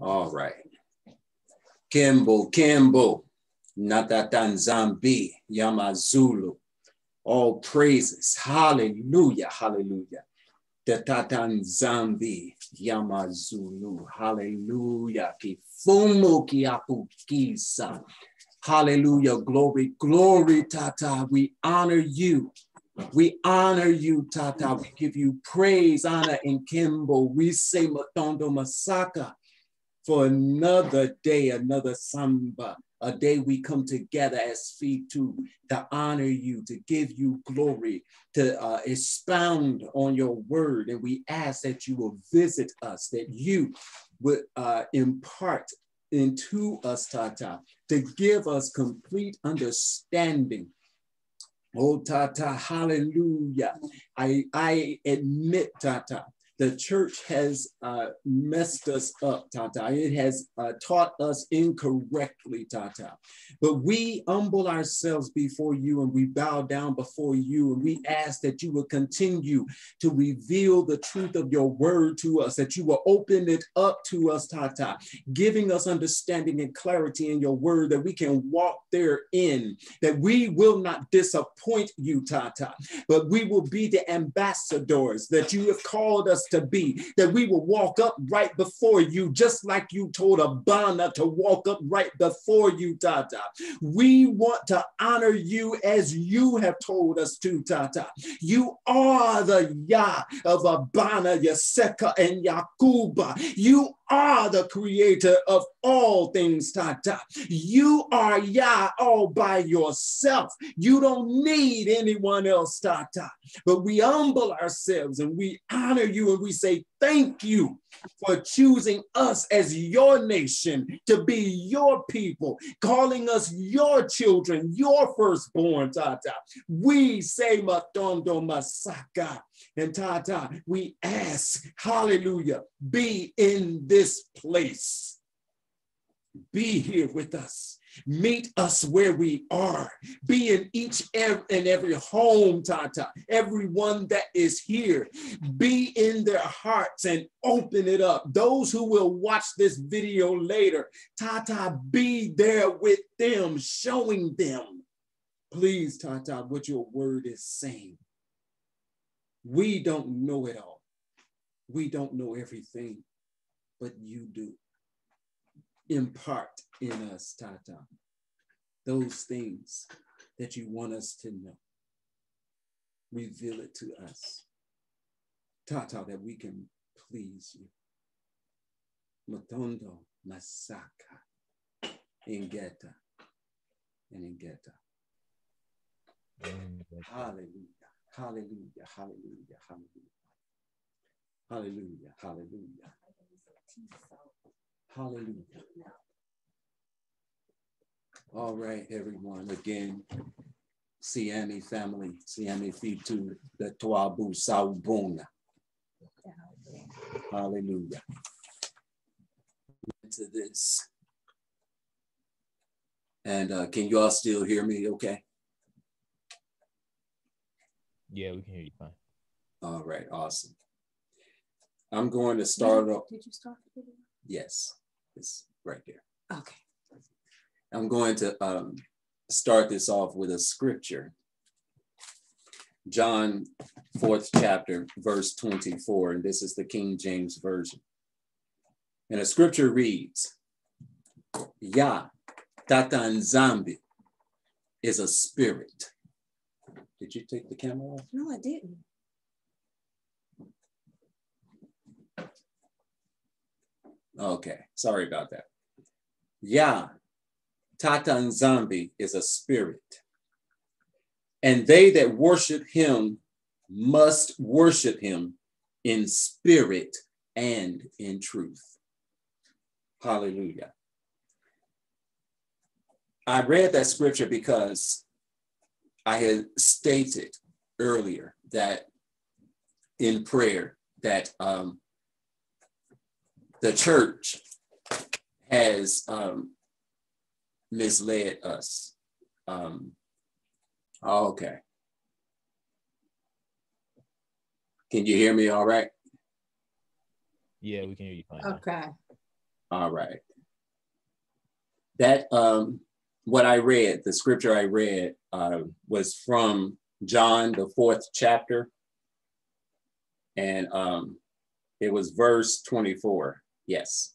All right. Kimbo, Kimbo, Natatan Zambi, Yamazulu. All praises. Hallelujah. Hallelujah. Tatatan Zambi, Yamazulu. Hallelujah. Kifumu kiapukisa. Hallelujah. Glory, glory, Tata. We honor you. We honor you, Tata. We give you praise, honor, and Kimbo. We say Matondo Masaka for another day, another samba, a day we come together as feet to, to honor you, to give you glory, to uh, expound on your word. And we ask that you will visit us, that you would uh, impart into us, Tata, to give us complete understanding Oh, Tata, hallelujah. I, I admit, Tata, the church has uh, messed us up, Tata. It has uh, taught us incorrectly, Tata. But we humble ourselves before you and we bow down before you and we ask that you will continue to reveal the truth of your word to us, that you will open it up to us, Tata, giving us understanding and clarity in your word that we can walk therein, that we will not disappoint you, Tata, but we will be the ambassadors that you have called us to be, that we will walk up right before you, just like you told Abana to walk up right before you, Tata. We want to honor you as you have told us to, Tata. You are the Yah of Abana, Yaseka, and Yakuba. You are the creator of all things, Tata. You are Yah all by yourself. You don't need anyone else, Tata. But we humble ourselves and we honor you and we say thank you for choosing us as your nation to be your people, calling us your children, your firstborn, Tata. We say Matondo Masaka. And Tata, we ask, hallelujah, be in this place. Be here with us. Meet us where we are. Be in each and every home, Tata. Everyone that is here, be in their hearts and open it up. Those who will watch this video later, Tata, be there with them, showing them. Please, Tata, what your word is saying. We don't know it all. We don't know everything, but you do. Impart in us, Tata, those things that you want us to know. Reveal it to us, Tata, that we can please you. Matondo Masaka Ingeta and Ingeta. Hallelujah. Hallelujah, hallelujah, hallelujah. Hallelujah, hallelujah. Hallelujah. All right, everyone. Again, Siami family, Siami Fitu, the Tuabu Saubuna. Hallelujah. To this. And uh, can you all still hear me okay? Yeah, we can hear you fine. All right, awesome. I'm going to start off. Did you start the video? Yes, it's right there. Okay. I'm going to um, start this off with a scripture. John, fourth chapter, verse 24, and this is the King James Version. And the scripture reads, Yah, Tatan Zambi is a spirit did you take the camera off? No, I didn't. Okay, sorry about that. Yeah, Tatan Zambi is a spirit. And they that worship him must worship him in spirit and in truth. Hallelujah. I read that scripture because I had stated earlier that in prayer that um, the church has um, misled us. Um, okay. Can you hear me all right? Yeah, we can hear you fine. Okay. All right. That um, what I read, the scripture I read, uh, was from John, the fourth chapter, and um, it was verse 24. Yes,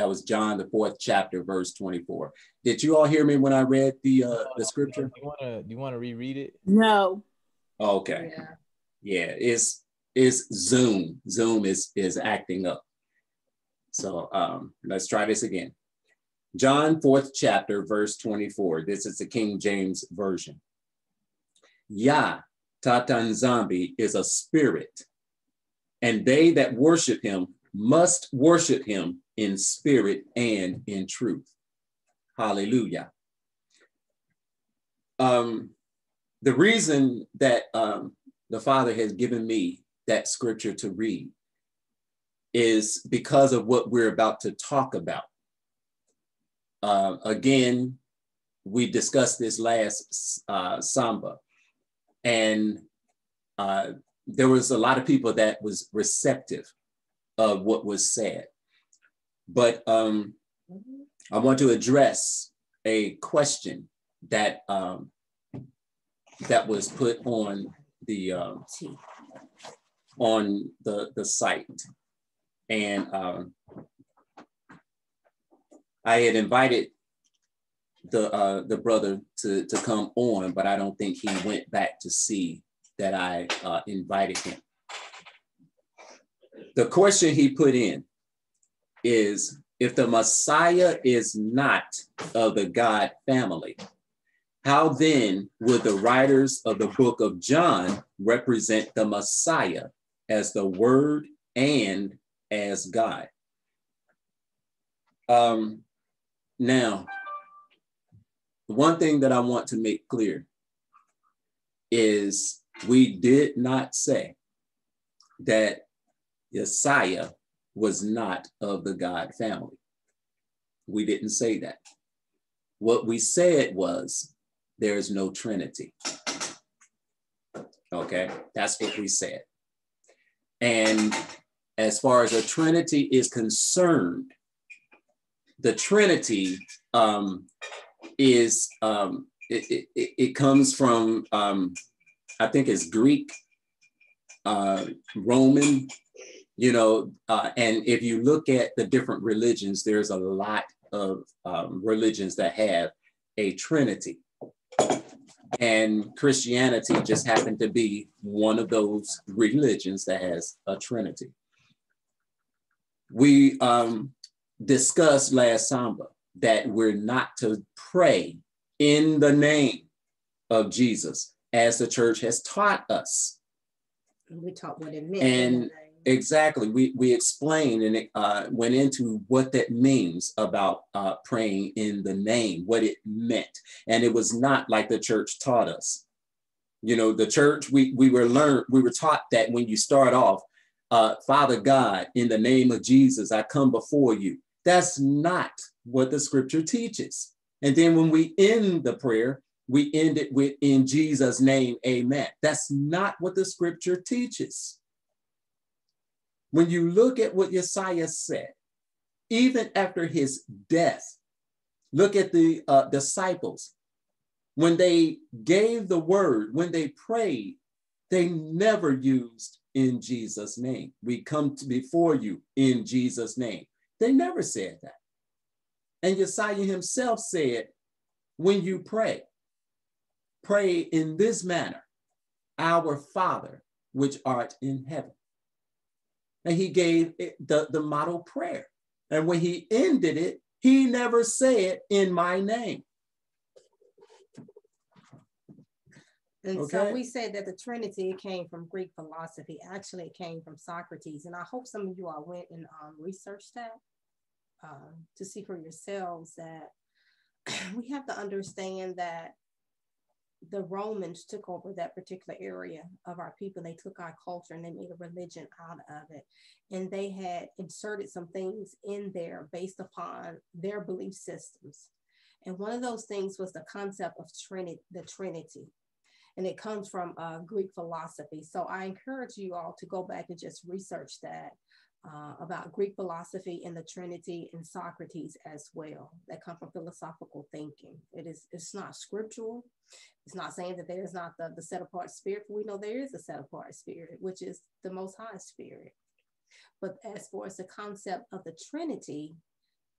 that was John, the fourth chapter, verse 24. Did you all hear me when I read the uh, the scripture? Do you want to? Do you want to reread it? No. Okay. Yeah. Yeah, it's it's Zoom. Zoom is is acting up. So um, let's try this again. John, fourth chapter, verse 24. This is the King James Version. Yah, Tatan Zambi, is a spirit, and they that worship him must worship him in spirit and in truth. Hallelujah. Um, the reason that um, the Father has given me that scripture to read is because of what we're about to talk about. Uh, again, we discussed this last uh, Samba, and uh, there was a lot of people that was receptive of what was said. But um, I want to address a question that um, that was put on the um, on the the site, and um, I had invited the uh, the brother to to come on, but I don't think he went back to see that I uh, invited him. The question he put in is if the Messiah is not of the God family, how then would the writers of the book of John represent the Messiah as the Word and as God? Um, now, one thing that I want to make clear is we did not say that Messiah was not of the God family. We didn't say that. What we said was there is no Trinity. Okay, that's what we said. And as far as a Trinity is concerned, the Trinity um, is, um, it, it, it, comes from, um, I think it's Greek, uh, Roman, you know, uh, and if you look at the different religions, there's a lot of um, religions that have a Trinity. And Christianity just happened to be one of those religions that has a Trinity. We um, discussed last Samba that we're not to pray in the name of Jesus, as the church has taught us. We taught what it meant. And exactly, we, we explained and it, uh, went into what that means about uh, praying in the name, what it meant. And it was not like the church taught us. You know, the church, we, we were learned, we were taught that when you start off, uh, Father God, in the name of Jesus, I come before you. That's not what the scripture teaches. And then when we end the prayer, we end it with in Jesus' name, amen. That's not what the scripture teaches. When you look at what Yesiah said, even after his death, look at the uh, disciples. When they gave the word, when they prayed, they never used in Jesus' name. We come before you in Jesus' name. They never said that. And Yesiah himself said, when you pray, pray in this manner, our Father, which art in heaven. And he gave the, the model prayer. And when he ended it, he never said, in my name. And okay. so we said that the Trinity came from Greek philosophy. Actually, it came from Socrates. And I hope some of you all went and um, researched that uh, to see for yourselves that we have to understand that the Romans took over that particular area of our people. They took our culture and they made a religion out of it. And they had inserted some things in there based upon their belief systems. And one of those things was the concept of Trinity, the Trinity. And it comes from uh, Greek philosophy. So I encourage you all to go back and just research that uh, about Greek philosophy and the Trinity and Socrates as well that come from philosophical thinking. It is it's not scriptural. It's not saying that there is not the, the set apart spirit, we know there is a set apart spirit, which is the most high spirit. But as far as the concept of the Trinity,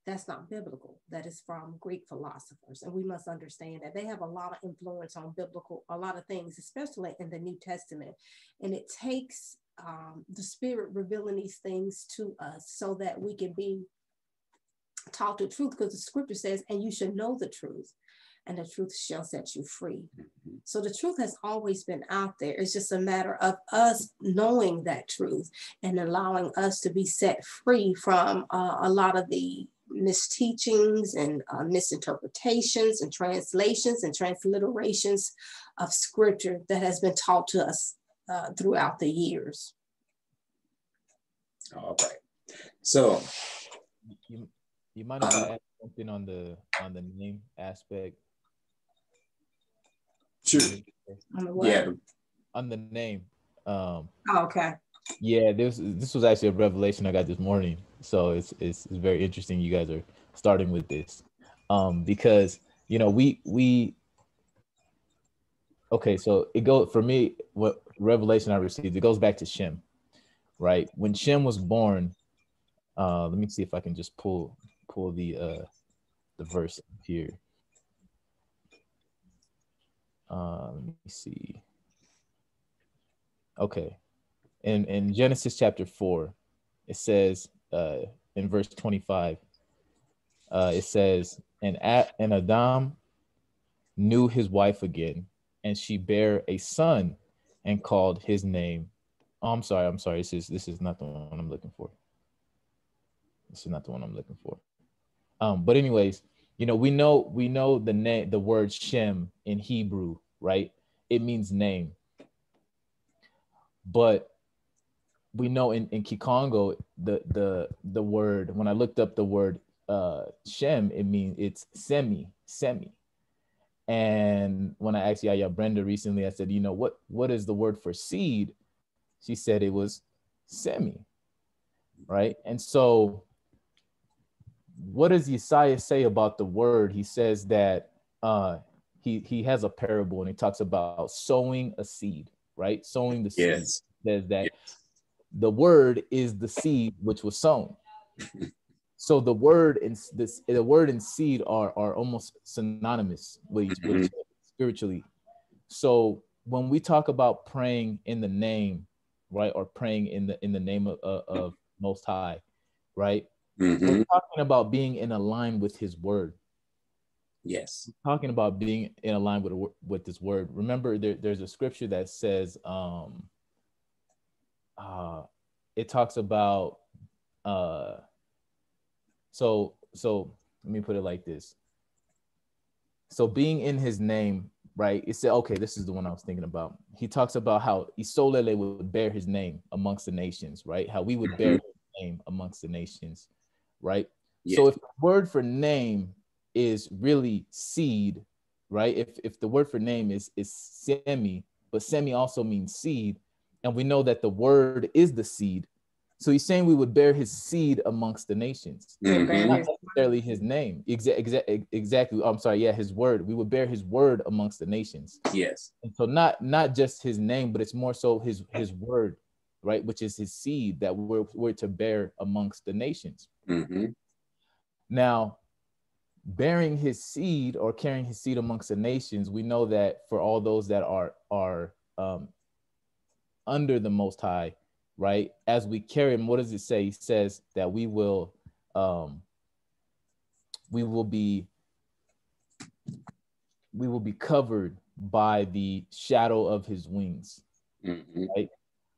that's not biblical. That is from Greek philosophers. And we must understand that they have a lot of influence on biblical, a lot of things, especially in the New Testament. And it takes um, the Spirit revealing these things to us so that we can be taught the truth because the scripture says, and you should know the truth, and the truth shall set you free. Mm-hmm. So the truth has always been out there. It's just a matter of us knowing that truth and allowing us to be set free from uh, a lot of the misteachings and uh, misinterpretations and translations and transliterations of scripture that has been taught to us uh, throughout the years. All right. So you, you might want to add something on the on the name aspect. Sure. On the yeah. On the name. Um, oh, okay. Yeah, this this was actually a revelation I got this morning. So it's it's, it's very interesting you guys are starting with this. Um, because you know, we we okay, so it goes for me, what revelation I received, it goes back to Shem, right? When Shem was born, uh, let me see if I can just pull pull the uh the verse here. Uh, let me see. Okay, in in Genesis chapter four, it says uh, in verse twenty five. Uh, it says, and at and Adam knew his wife again, and she bare a son, and called his name. Oh, I'm sorry, I'm sorry. This is this is not the one I'm looking for. This is not the one I'm looking for. Um, but anyways, you know, we know we know the name, the word Shem in Hebrew, right? It means name. But we know in, in Kikongo, the the the word, when I looked up the word uh Shem, it means it's semi, semi. And when I asked Yaya Brenda recently, I said, you know, what what is the word for seed? She said it was semi. Right. And so what does Yesiah say about the word? He says that uh he he has a parable and he talks about sowing a seed, right? Sowing the seed. Yes. Says that yes. the word is the seed which was sown. So the word and this the word and seed are are almost synonymous with each, mm-hmm. spiritually so when we talk about praying in the name right or praying in the in the name of, of, of most high right mm-hmm. we're talking about being in line with his word yes we're talking about being in line with with this word remember there, there's a scripture that says um uh it talks about uh so so let me put it like this. So being in his name, right? It said, okay, this is the one I was thinking about. He talks about how Isolele would bear his name amongst the nations, right? How we would bear mm-hmm. his name amongst the nations, right? Yeah. So if the word for name is really seed, right? If if the word for name is is semi, but semi also means seed, and we know that the word is the seed, so he's saying we would bear his seed amongst the nations, mm-hmm. not necessarily his name. Exa- exa- exactly. I'm sorry. Yeah, his word. We would bear his word amongst the nations. Yes. And so not not just his name, but it's more so his his word, right? Which is his seed that we're we're to bear amongst the nations. Mm-hmm. Now, bearing his seed or carrying his seed amongst the nations, we know that for all those that are are um, under the Most High right? As we carry him, what does it say? He says that we will um we will be we will be covered by the shadow of his wings. Mm-hmm. Right.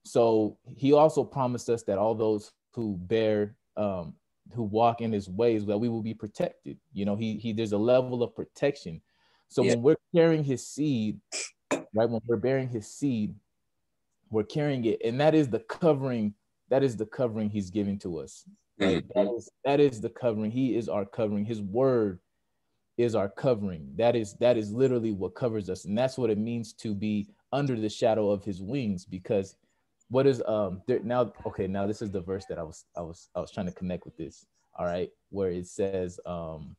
So he also promised us that all those who bear um who walk in his ways that we will be protected. You know, he he there's a level of protection. So yeah. when we're carrying his seed, right? When we're bearing his seed, we're carrying it. And that is the covering that is the covering he's giving to us. Right? that, is, that is the covering. He is our covering. His word is our covering. That is that is literally what covers us. And that's what it means to be under the shadow of his wings because what is um there now okay now this is the verse that i was i was i was trying to connect with this. All right. Where it says um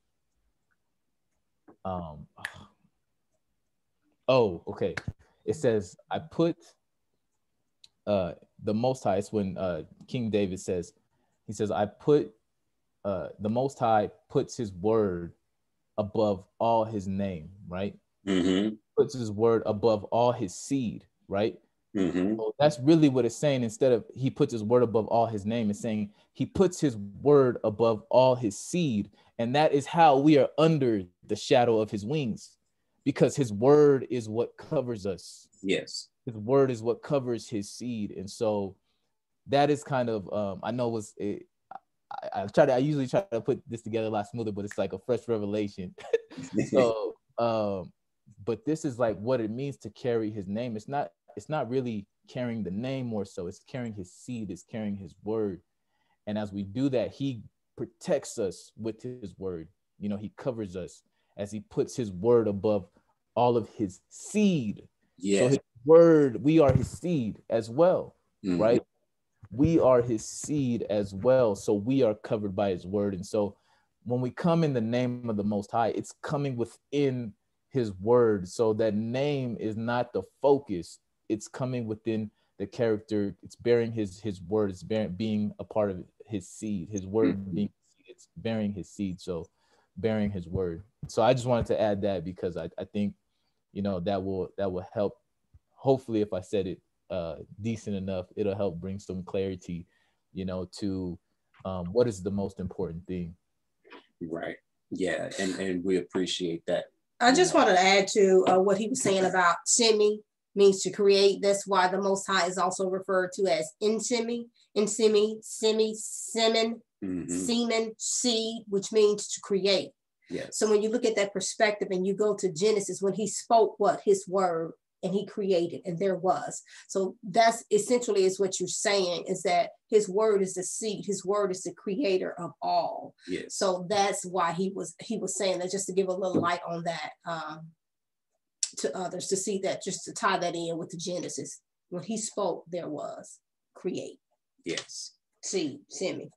um oh okay. It says i put uh the most high it's when uh king david says he says i put uh the most high puts his word above all his name right mm-hmm. puts his word above all his seed right Mm-hmm. So that's really what it's saying. Instead of he puts his word above all his name, it's saying he puts his word above all his seed. And that is how we are under the shadow of his wings, because his word is what covers us. Yes. His word is what covers his seed. And so that is kind of um, I know was it, I, I try to I usually try to put this together a lot smoother, but it's like a fresh revelation. so um, but this is like what it means to carry his name. It's not it's not really carrying the name more so it's carrying his seed it's carrying his word and as we do that he protects us with his word you know he covers us as he puts his word above all of his seed yeah so his word we are his seed as well Mhm. right? We are his seed as well so we are covered by his word. And so when we come in the name of the most high it's coming within his word. So that name is not the focus. It's coming within the character. It's bearing his his word. It's bearing being a part of his seed. His word Mhm. being it's bearing his seed so bearing his word. So i just wanted to add that because i, I think you know that will that will help hopefully if i said it uh decent enough it'll help bring some clarity you know to um, what is the most important thing Right. Yeah. And and we appreciate that. I just wanted to add to uh, what he was saying about semi means to create. That's why the Most High is also referred to as insemi, insemi, semi, semen, Mhm. semen, seed, which means to create. Yes. So when you look at that perspective and you go to Genesis, when he spoke what his word and he created and there was. So that's essentially is what you're saying is that his word is the seed, his word is the creator of all. yes. So that's why he was he was saying that just to give a little light on that um, to others to see that just to tie that in with the Genesis. When he spoke, there was create, yes. seed, semi.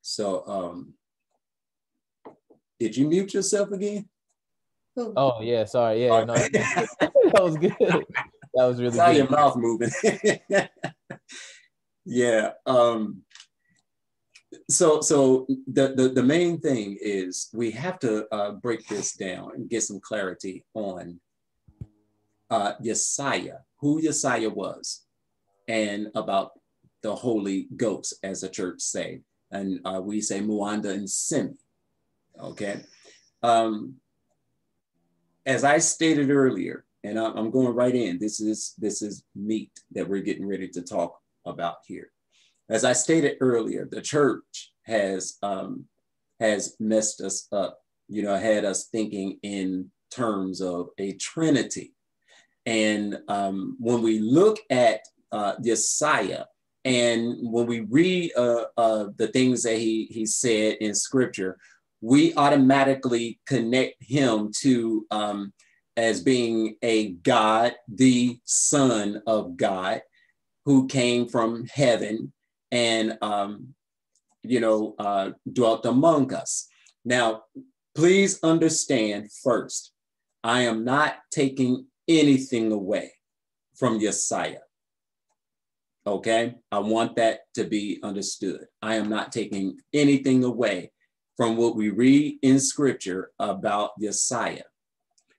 So um did you mute yourself again? Oh yeah sorry yeah no that was good that was really Saw your mouth moving. yeah. Um, so so the, the the main thing is we have to uh, break this down and get some clarity on uh, Yesiah, who Yesiah was, and about the Holy Ghost, as the church say, and uh, we say Muanda and Semi. Okay. Um, as I stated earlier, and I'm going right in. This is this is meat that we're getting ready to talk about here. As I stated earlier, the church has um, has messed us up. You know, had us thinking in terms of a Trinity, and um, when we look at uh, Yesiah, and when we read uh, uh, the things that he he said in Scripture, we automatically connect him to um, as being a God, the Son of God, who came from heaven and um, you know uh, dwelt among us. Now, please understand first, I am not taking anything away from Yesiah. Okay, I want that to be understood. I am not taking anything away from what we read in Scripture about Yesiah.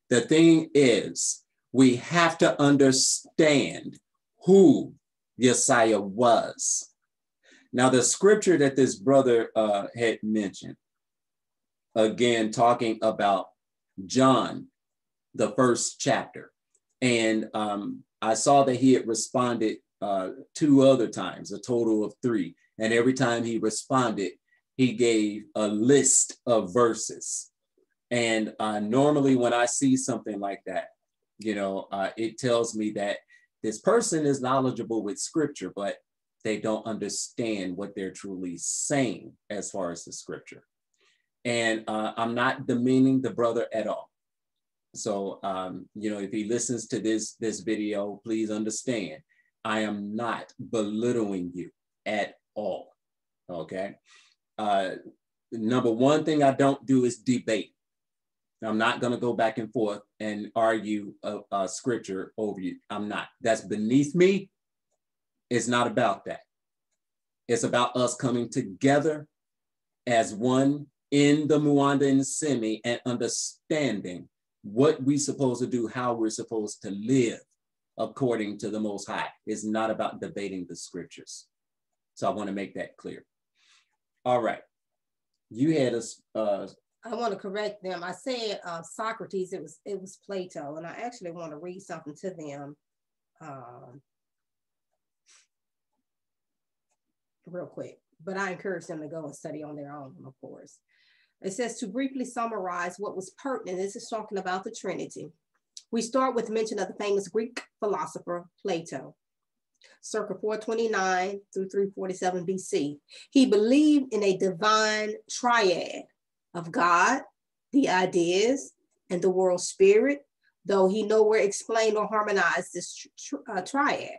The thing is, we have to understand who Yesiah was. Now, the scripture that this brother uh, had mentioned, again, talking about John, the first chapter. And um, I saw that he had responded uh, two other times, a total of three. And every time he responded, he gave a list of verses. And uh, normally, when I see something like that, you know, uh, it tells me that this person is knowledgeable with scripture, but they don't understand what they're truly saying as far as the scripture. And uh, I'm not demeaning the brother at all. So, um, you know, if he listens to this this video, please understand I am not belittling you at all. Okay. Uh, number one thing I don't do is debate. I'm not going to go back and forth and argue a, a, scripture over you. I'm not. That's beneath me. It's not about that. It's about us coming together as one in the Mwanda and Semi and understanding what we're supposed to do, how we're supposed to live according to the Most High. It's not about debating the scriptures. So I want to make that clear. All right. You had us. Uh, I want to correct them. I said uh, Socrates. It was it was Plato, and I actually want to read something to them. Um, real quick, but I encourage them to go and study on their own, of course. It says to briefly summarize what was pertinent. This is talking about the Trinity. We start with mention of the famous Greek philosopher Plato, circa 429 through 347 BC. He believed in a divine triad of God, the ideas, and the world spirit, though he nowhere explained or harmonized this uh, triad.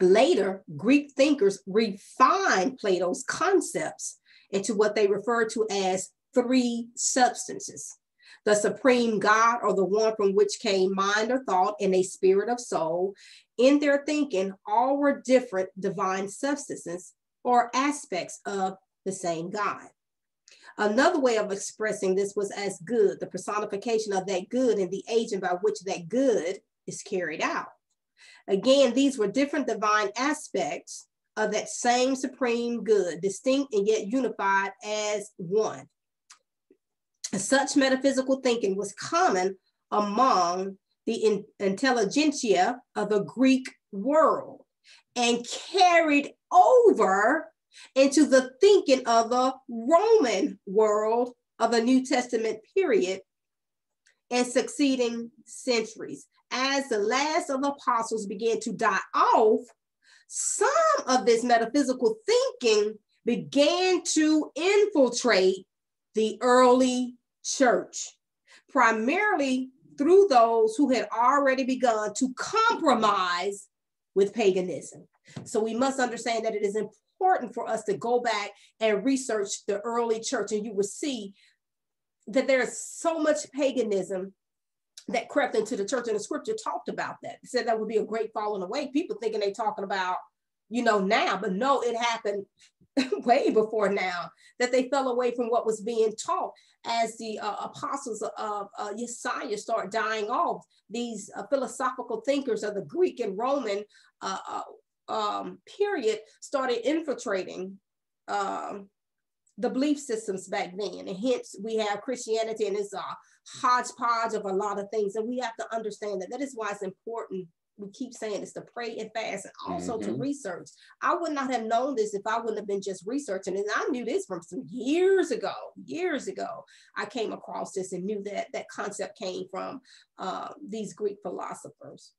Later, Greek thinkers refined Plato's concepts into what they refer to as three substances the supreme God or the one from which came mind or thought and a spirit of soul. In their thinking, all were different divine substances or aspects of the same God. Another way of expressing this was as good, the personification of that good and the agent by which that good is carried out. Again, these were different divine aspects of that same supreme good, distinct and yet unified as one. Such metaphysical thinking was common among the in, intelligentsia of the Greek world and carried over into the thinking of the Roman world of the New Testament period and succeeding centuries. As the last of the apostles began to die off, some of this metaphysical thinking began to infiltrate the early church, primarily through those who had already begun to compromise with paganism. So we must understand that it is important for us to go back and research the early church, and you will see that there's so much paganism that crept into the church, and the scripture talked about that. It said that would be a great falling away. People thinking they talking about, you know, now, but no, it happened way before now that they fell away from what was being taught as the uh, apostles of uh, start dying off. These uh, philosophical thinkers of the Greek and Roman uh, uh, um, period started infiltrating um, the belief systems back then. And hence we have Christianity and it's a hodgepodge of a lot of things. And we have to understand that that is why it's important we keep saying is to pray and fast and also mm-hmm. to research. I would not have known this if I wouldn't have been just researching. And I knew this from some years ago, years ago. I came across this and knew that that concept came from uh, these Greek philosophers.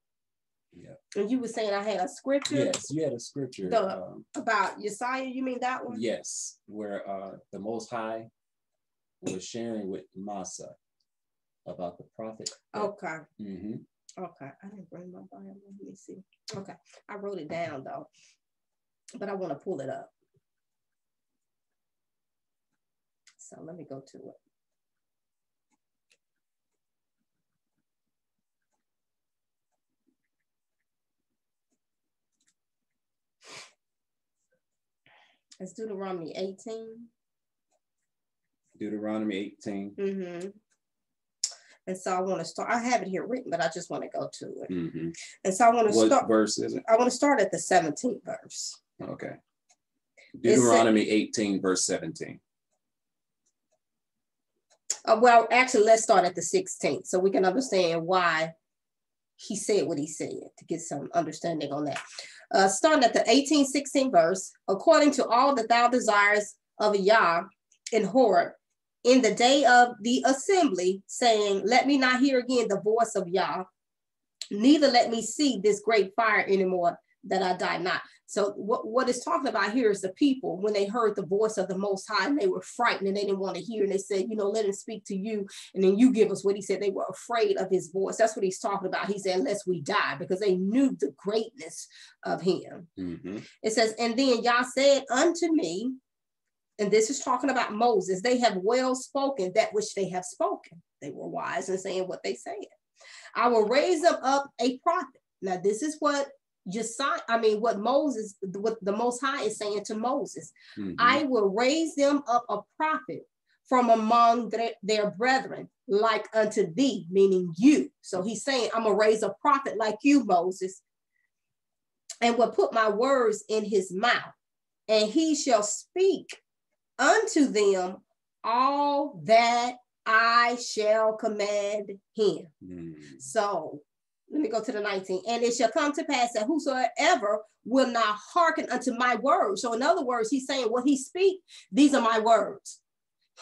Yeah. And you were saying I had a scripture. Yes, you had a scripture the, um, about Yesiah. You mean that one? Yes, where uh, the Most High was sharing with Massa about the prophet. Okay. Mm-hmm. Okay, I didn't bring my Bible. Let me see. Okay, I wrote it down though, but I want to pull it up. So let me go to it. It's Deuteronomy 18. Deuteronomy 18. Mm-hmm. And so I want to start, I have it here written, but I just want to go to it. Mm-hmm. And so I want to what start. verse is it? I want to start at the 17th verse. Okay. Deuteronomy 18, verse 17. Uh, well, actually, let's start at the 16th so we can understand why he said what he said to get some understanding on that. Uh, starting at the 18, 16 verse, according to all that thou desires of Yah in Horeb, in the day of the assembly, saying, Let me not hear again the voice of Yah, neither let me see this great fire anymore. that I die not. So what, what it's talking about here is the people when they heard the voice of the most high and they were frightened and they didn't want to hear. And they said, you know, let him speak to you. And then you give us what he said. They were afraid of his voice. That's what he's talking about. He said, unless we die, because they knew the greatness of him. Mm-hmm. It says, and then Yah said unto me, and this is talking about Moses, they have well spoken that which they have spoken. They were wise in saying what they said. I will raise them up a prophet. Now, this is what Yesiah, I mean, what Moses, what the Most High is saying to Moses, mm-hmm. I will raise them up a prophet from among their, their brethren, like unto thee, meaning you. So he's saying, I'm gonna raise a prophet like you, Moses, and will put my words in his mouth, and he shall speak unto them all that I shall command him. Mm. So let me go to the 19. And it shall come to pass that whosoever will not hearken unto my words. So, in other words, he's saying, what he speak, these are my words.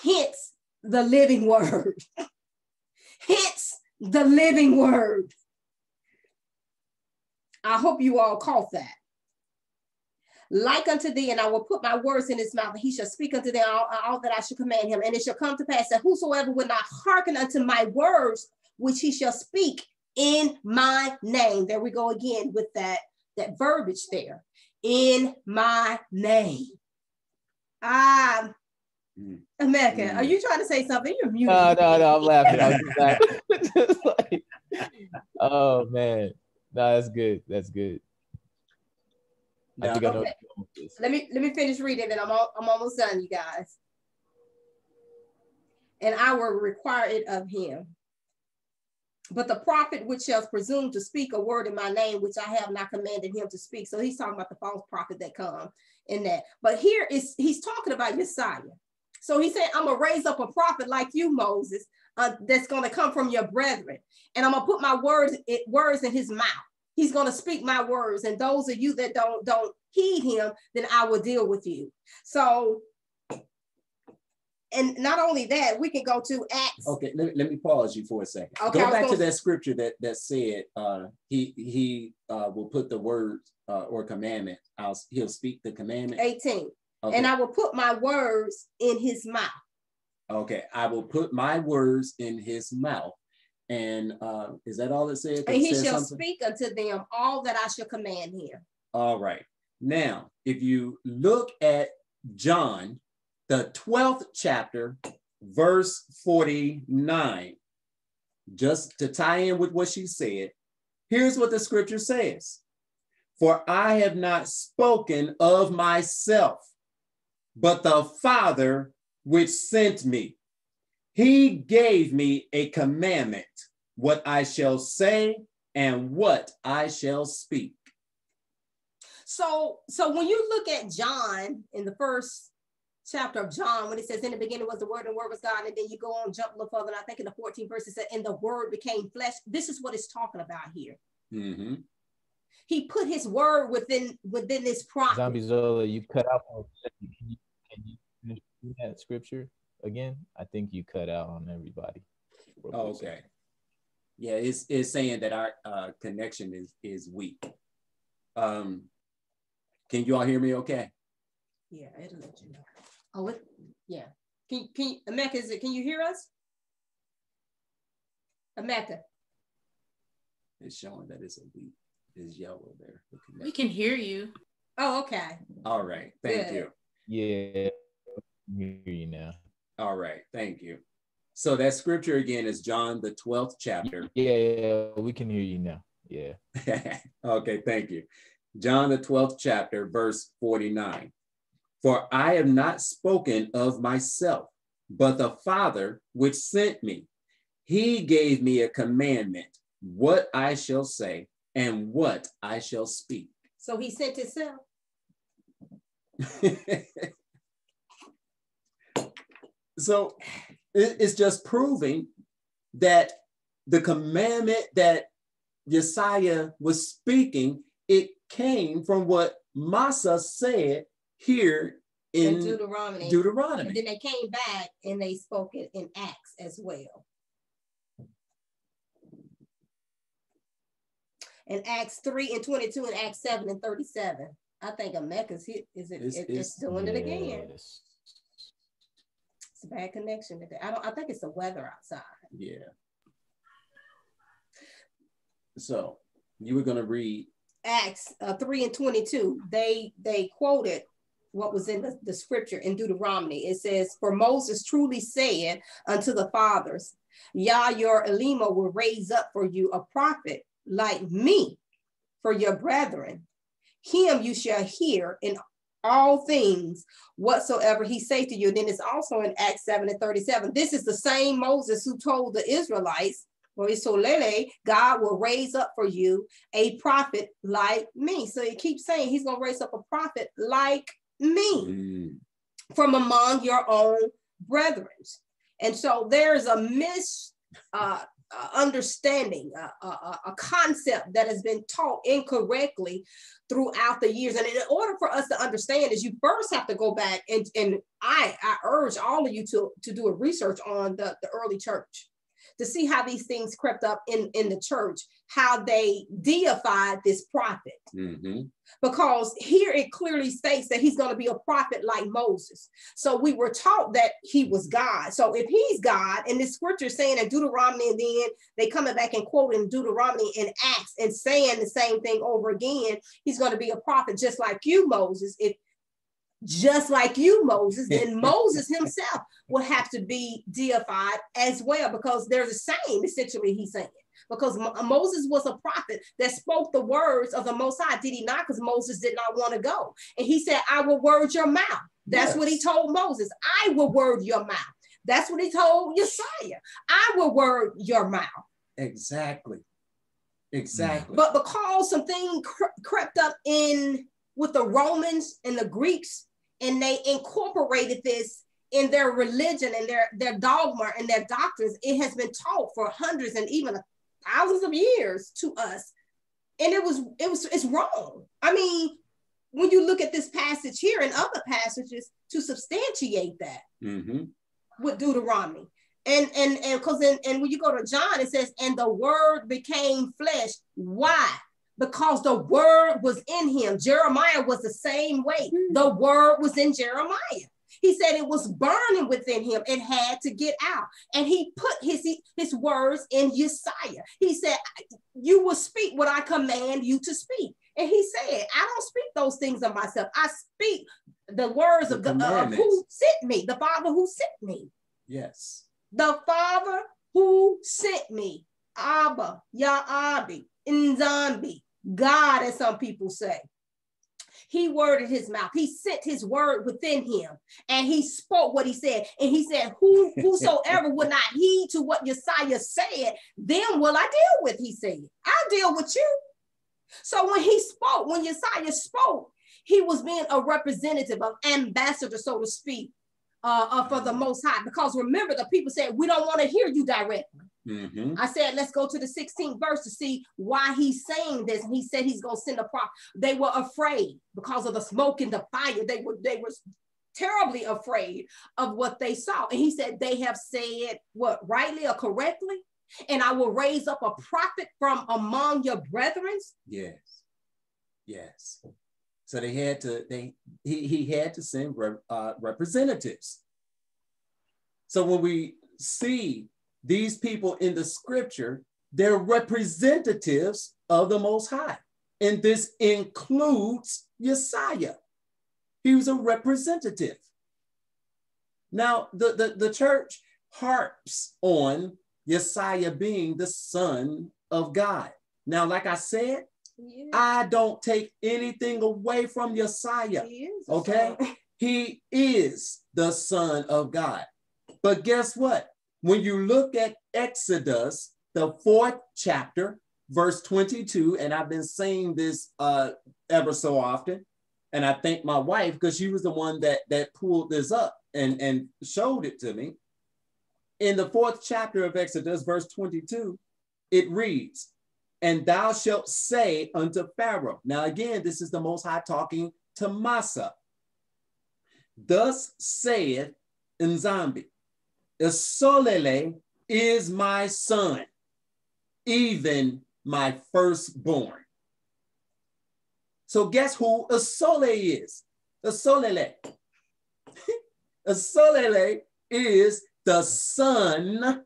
Hence the living word. Hence the living word. I hope you all caught that. Like unto thee, and I will put my words in his mouth, and he shall speak unto them all, all that I shall command him. And it shall come to pass that whosoever will not hearken unto my words, which he shall speak, in my name. There we go again with that, that verbiage there. In my name. Ah, mm. America, mm. are you trying to say something? You're muted. No, no, no, I'm laughing. I'm just laughing. like, oh man. No, that's good. That's good. I think okay. I know let me let me finish reading and I'm all, I'm almost done, you guys. And I will require it of him but the prophet which shall presume to speak a word in my name, which I have not commanded him to speak. So he's talking about the false prophet that come in that. But here is he's talking about Messiah. So he said, I'm gonna raise up a prophet like you, Moses, uh, that's gonna come from your brethren, and I'm gonna put my words words in his mouth. He's gonna speak my words, and those of you that don't don't heed him, then I will deal with you. So and not only that, we can go to Acts. Okay, let me, let me pause you for a second. Okay, go back to that scripture that that said uh, he he uh, will put the words uh, or commandment. I'll, he'll speak the commandment. 18. Okay. And I will put my words in his mouth. Okay, I will put my words in his mouth. And uh, is that all it said? And he shall something? speak unto them all that I shall command him. All right. Now, if you look at John the 12th chapter, verse 49. Just to tie in with what she said, here's what the scripture says For I have not spoken of myself, but the Father which sent me. He gave me a commandment, what I shall say and what I shall speak. So, so when you look at John in the first chapter of John when it says, In the beginning was the Word, and the Word was God. And then you go on, jump a little further, and I think in the 14th verse it said, And the Word became flesh. This is what it's talking about here. Mm-hmm. He put his word within within this prophet. Zombie Zola, you cut out. Can you, can you finish that scripture again? I think you cut out on everybody. Oh, okay. Yeah, it's, it's saying that our uh, connection is is weak. Um, can you all hear me okay? Yeah, it'll let you know. Oh, it, yeah. Can can America? Is it? Can you hear us? America. It's showing that it's a week. It's yellow there. We can hear you. Oh, okay. All right. Thank Good. you. Yeah. hear you now. All right. Thank you. So that scripture again is John the 12th chapter. Yeah, yeah, we can hear you now. Yeah. okay, thank you. John the 12th chapter, verse 49. For I have not spoken of myself, but the Father which sent me. He gave me a commandment, what I shall say and what I shall speak. So he sent himself. so it's just proving that the commandment that Yesiah was speaking, it came from what Massa said here in, in Deuteronomy. Deuteronomy. And then they came back and they spoke it in Acts as well. in Acts 3 and 22 and Acts 7 and 37. I think a Mecca's hit is it, it's, it, it's, doing it again. It's a bad connection today. I don't I think it's the weather outside. Yeah. So you were gonna read Acts uh, 3 and 22. They they quoted what was in the, the scripture in Deuteronomy. It says, For Moses truly said unto the fathers, Yah your Elima will raise up for you a prophet like me for your brethren. Him you shall hear in all things whatsoever he say to you. And then it's also in Acts 7 and 37. This is the same Moses who told the Israelites, Lele, God will raise up for you a prophet like me. So he keeps saying he's going to raise up a prophet like me mm. from among your own brethren. And so there's a mis uh, uh, understanding, uh, uh, a concept that has been taught incorrectly throughout the years. And in order for us to understand is you first have to go back and, and I, I urge all of you to, to do a research on the, the early church to see how these things crept up in, in the church, how they deified this prophet. Mm-hmm. Because here it clearly states that he's going to be a prophet like Moses. So we were taught that he was God. So if he's God, and this scripture saying in Deuteronomy, and then they coming back and quoting Deuteronomy and Acts and saying the same thing over again, he's going to be a prophet just like you, Moses. If just like you, Moses, then Moses himself will have to be deified as well, because they're the same, essentially, he's saying. Because uh, Moses was a prophet that spoke the words of the Most High, did he not? Because Moses did not want to go. And he said, I will word your mouth. That's yes. what he told Moses. I will word your mouth. That's what he told Yesiah. I will word your mouth. Exactly. Mm. Exactly. But because something cre- crept up in with the Romans and the Greeks and they incorporated this in their religion and their, their dogma and their doctrines. It has been taught for hundreds and even thousands of years to us. And it was, it was, it's wrong. I mean, when you look at this passage here and other passages to substantiate that mm-hmm. with Deuteronomy. And and and because and, and when you go to John, it says, and the word became flesh. Why? Because the word was in him. Jeremiah was the same way. Hmm. The word was in Jeremiah. He said it was burning within him. It had to get out. And he put his, his words in Yesiah. He said, You will speak what I command you to speak. And he said, I don't speak those things of myself. I speak the words the of the uh, who sent me, the Father who sent me. Yes. The Father who sent me. Abba, Ya'abi, Nzambi, God, as some people say. He worded his mouth. He sent his word within him and he spoke what he said. And he said, Who, Whosoever would not heed to what Yesiah said, then will I deal with, he said. I'll deal with you. So when he spoke, when Yesiah spoke, he was being a representative of ambassador, so to speak, uh, uh, for the Most High. Because remember, the people said, We don't want to hear you directly. Mm-hmm. I said, let's go to the 16th verse to see why he's saying this. And he said he's gonna send a prophet. They were afraid because of the smoke and the fire. They were they were terribly afraid of what they saw. And he said, they have said what rightly or correctly, and I will raise up a prophet from among your brethren. Yes. Yes. So they had to, they he, he had to send rep, uh, representatives. So when we see these people in the scripture, they're representatives of the Most High. And this includes Yesiah. He was a representative. Now, the, the, the church harps on Yesiah being the son of God. Now, like I said, yeah. I don't take anything away from. He okay? he is the son of God. But guess what? When you look at Exodus, the fourth chapter, verse 22, and I've been saying this uh, ever so often, and I thank my wife because she was the one that that pulled this up and, and showed it to me. In the fourth chapter of Exodus, verse 22, it reads, And thou shalt say unto Pharaoh. Now, again, this is the Most High talking to Massa. Thus saith Nzambi, Isolele is my son, even my firstborn. So guess who Asolele is? Asolele. Asolele is the son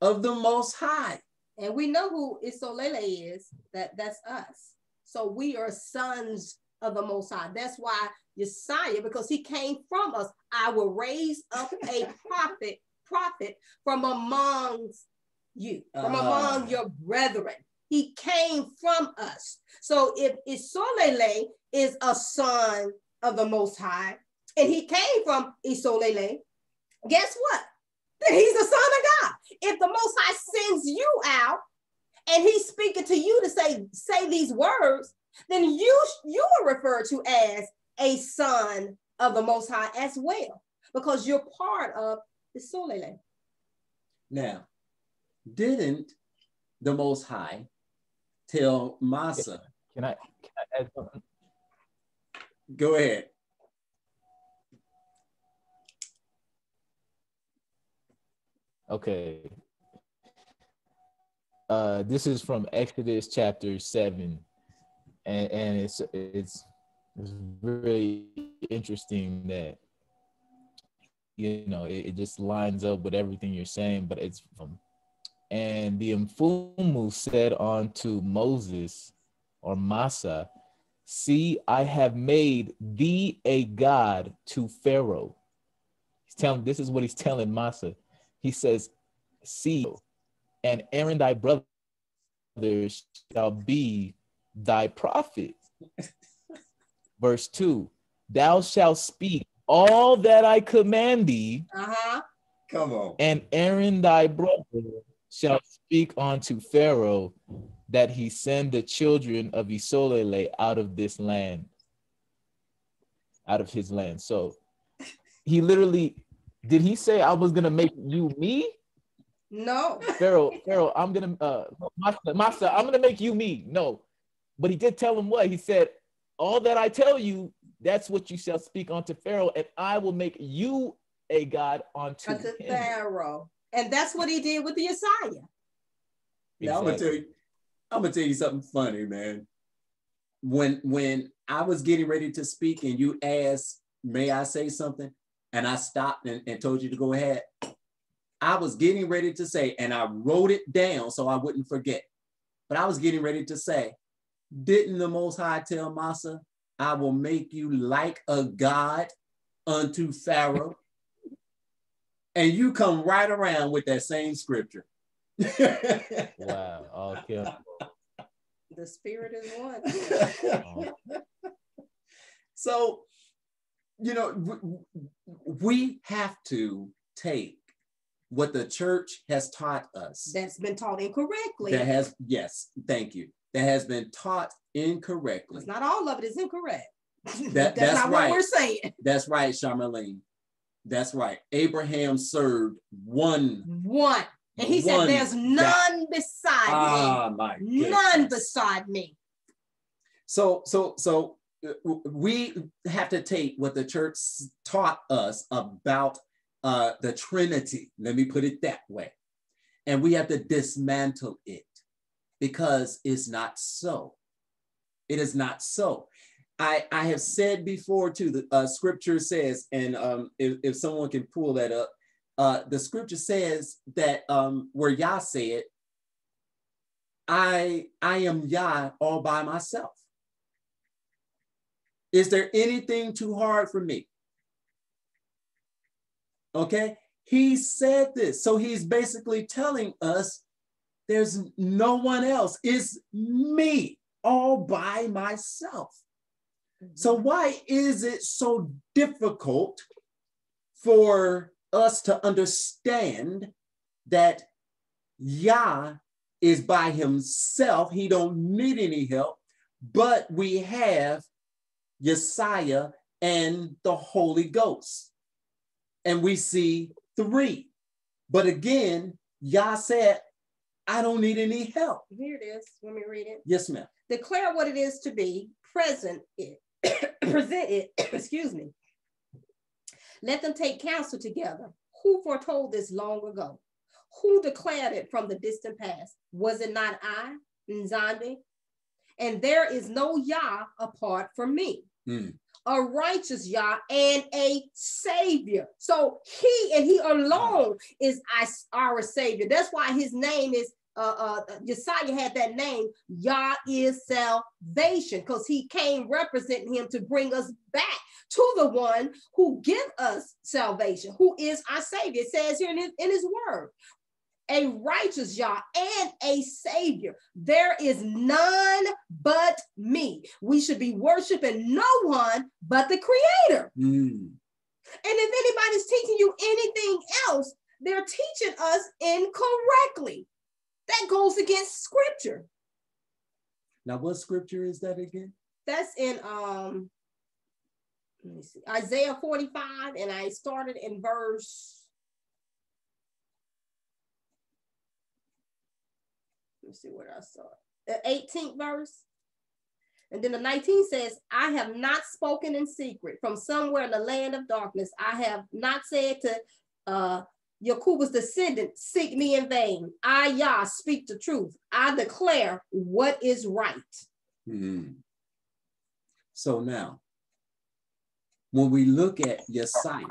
of the Most High. And we know who Isolele is, that that's us. So we are sons of the Most High. That's why Yesiah, because he came from us, I will raise up a prophet, prophet from amongst you, from uh. among your brethren. He came from us. So if Isolele is a son of the Most High, and he came from Isolele, guess what? Then he's the son of God. If the Most High sends you out and he's speaking to you to say, say these words, then you, you are referred to as a son of the Most High as well, because you're part of the Solele. Now, didn't the Most High tell Massa? Can I, can I add something? Go ahead. Okay. Uh, this is from Exodus chapter seven, and, and it's it's it's really interesting that you know it, it just lines up with everything you're saying, but it's from and the Mfumu said unto Moses or Massa, See, I have made thee a God to Pharaoh. He's telling this is what he's telling Massa he says, See, and Aaron thy brother shall be thy prophet. Verse 2 Thou shalt speak all that I command thee. Uh-huh. Come on. And Aaron thy brother shall speak unto Pharaoh that he send the children of Isolele out of this land, out of his land. So he literally did he say I was gonna make you me? No. Pharaoh, Pharaoh, I'm gonna uh master, master, I'm gonna make you me. No. But he did tell him what? He said, All that I tell you, that's what you shall speak unto Pharaoh, and I will make you a God unto, unto Pharaoh. And that's what he did with the Isaiah. Now I'm gonna tell you, I'm gonna tell you something funny, man. When when I was getting ready to speak and you asked, may I say something? and I stopped and, and told you to go ahead. I was getting ready to say, and I wrote it down so I wouldn't forget. But I was getting ready to say, didn't the Most High tell Massa, I will make you like a God unto Pharaoh? and you come right around with that same scripture. wow. Okay. The spirit is one. so you know, we have to take what the church has taught us. That's been taught incorrectly. That has, yes, thank you. That has been taught incorrectly. It's not all of it is incorrect. That, that's, that's not right. what we're saying. That's right, Charmaine. That's right. Abraham served one. One. And he said, There's none that, beside ah, me. My none beside me. So, so, so we have to take what the church taught us about uh, the Trinity, let me put it that way, and we have to dismantle it because it's not so. It is not so. I, I have said before too, the uh, scripture says, and um, if, if someone can pull that up, uh, the scripture says that um, where Yah said, I, I am Yah all by myself. Is there anything too hard for me? Okay, he said this. So he's basically telling us there's no one else, it's me all by myself. So, mm-hmm. why is it so difficult for us to understand that Yah is by himself? He don't need any help, but we have Yesiah, and the Holy Ghost. And we see three. But again, Yah said, I don't need any help. Here it is. Let me read it. Yes, ma'am. Declare what it is to be, present it, present it, excuse me. Let them take counsel together. Who foretold this long ago? Who declared it from the distant past? Was it not I, Nzambi? and there is no Yah apart from me. Mm. A righteous Yah and a savior. So he and he alone is our savior. That's why his name is uh, uh, Yesiah had that name, Yah is salvation, because he came representing him to bring us back to the one who give us salvation, who is our savior. It says here in his, in his word, a righteous Yah and a savior. There is none but me. We should be worshiping no one but the creator. Mm. And if anybody's teaching you anything else, they're teaching us incorrectly. That goes against scripture. Now, what scripture is that again? That's in um let me see, Isaiah 45, and I started in verse. Let me see what I saw. The 18th verse. And then the 19 says, I have not spoken in secret from somewhere in the land of darkness. I have not said to uh, Jacob's descendant, seek me in vain. I, Yah, speak the truth. I declare what is right. Mm-hmm. So now, when we look at Yesiah,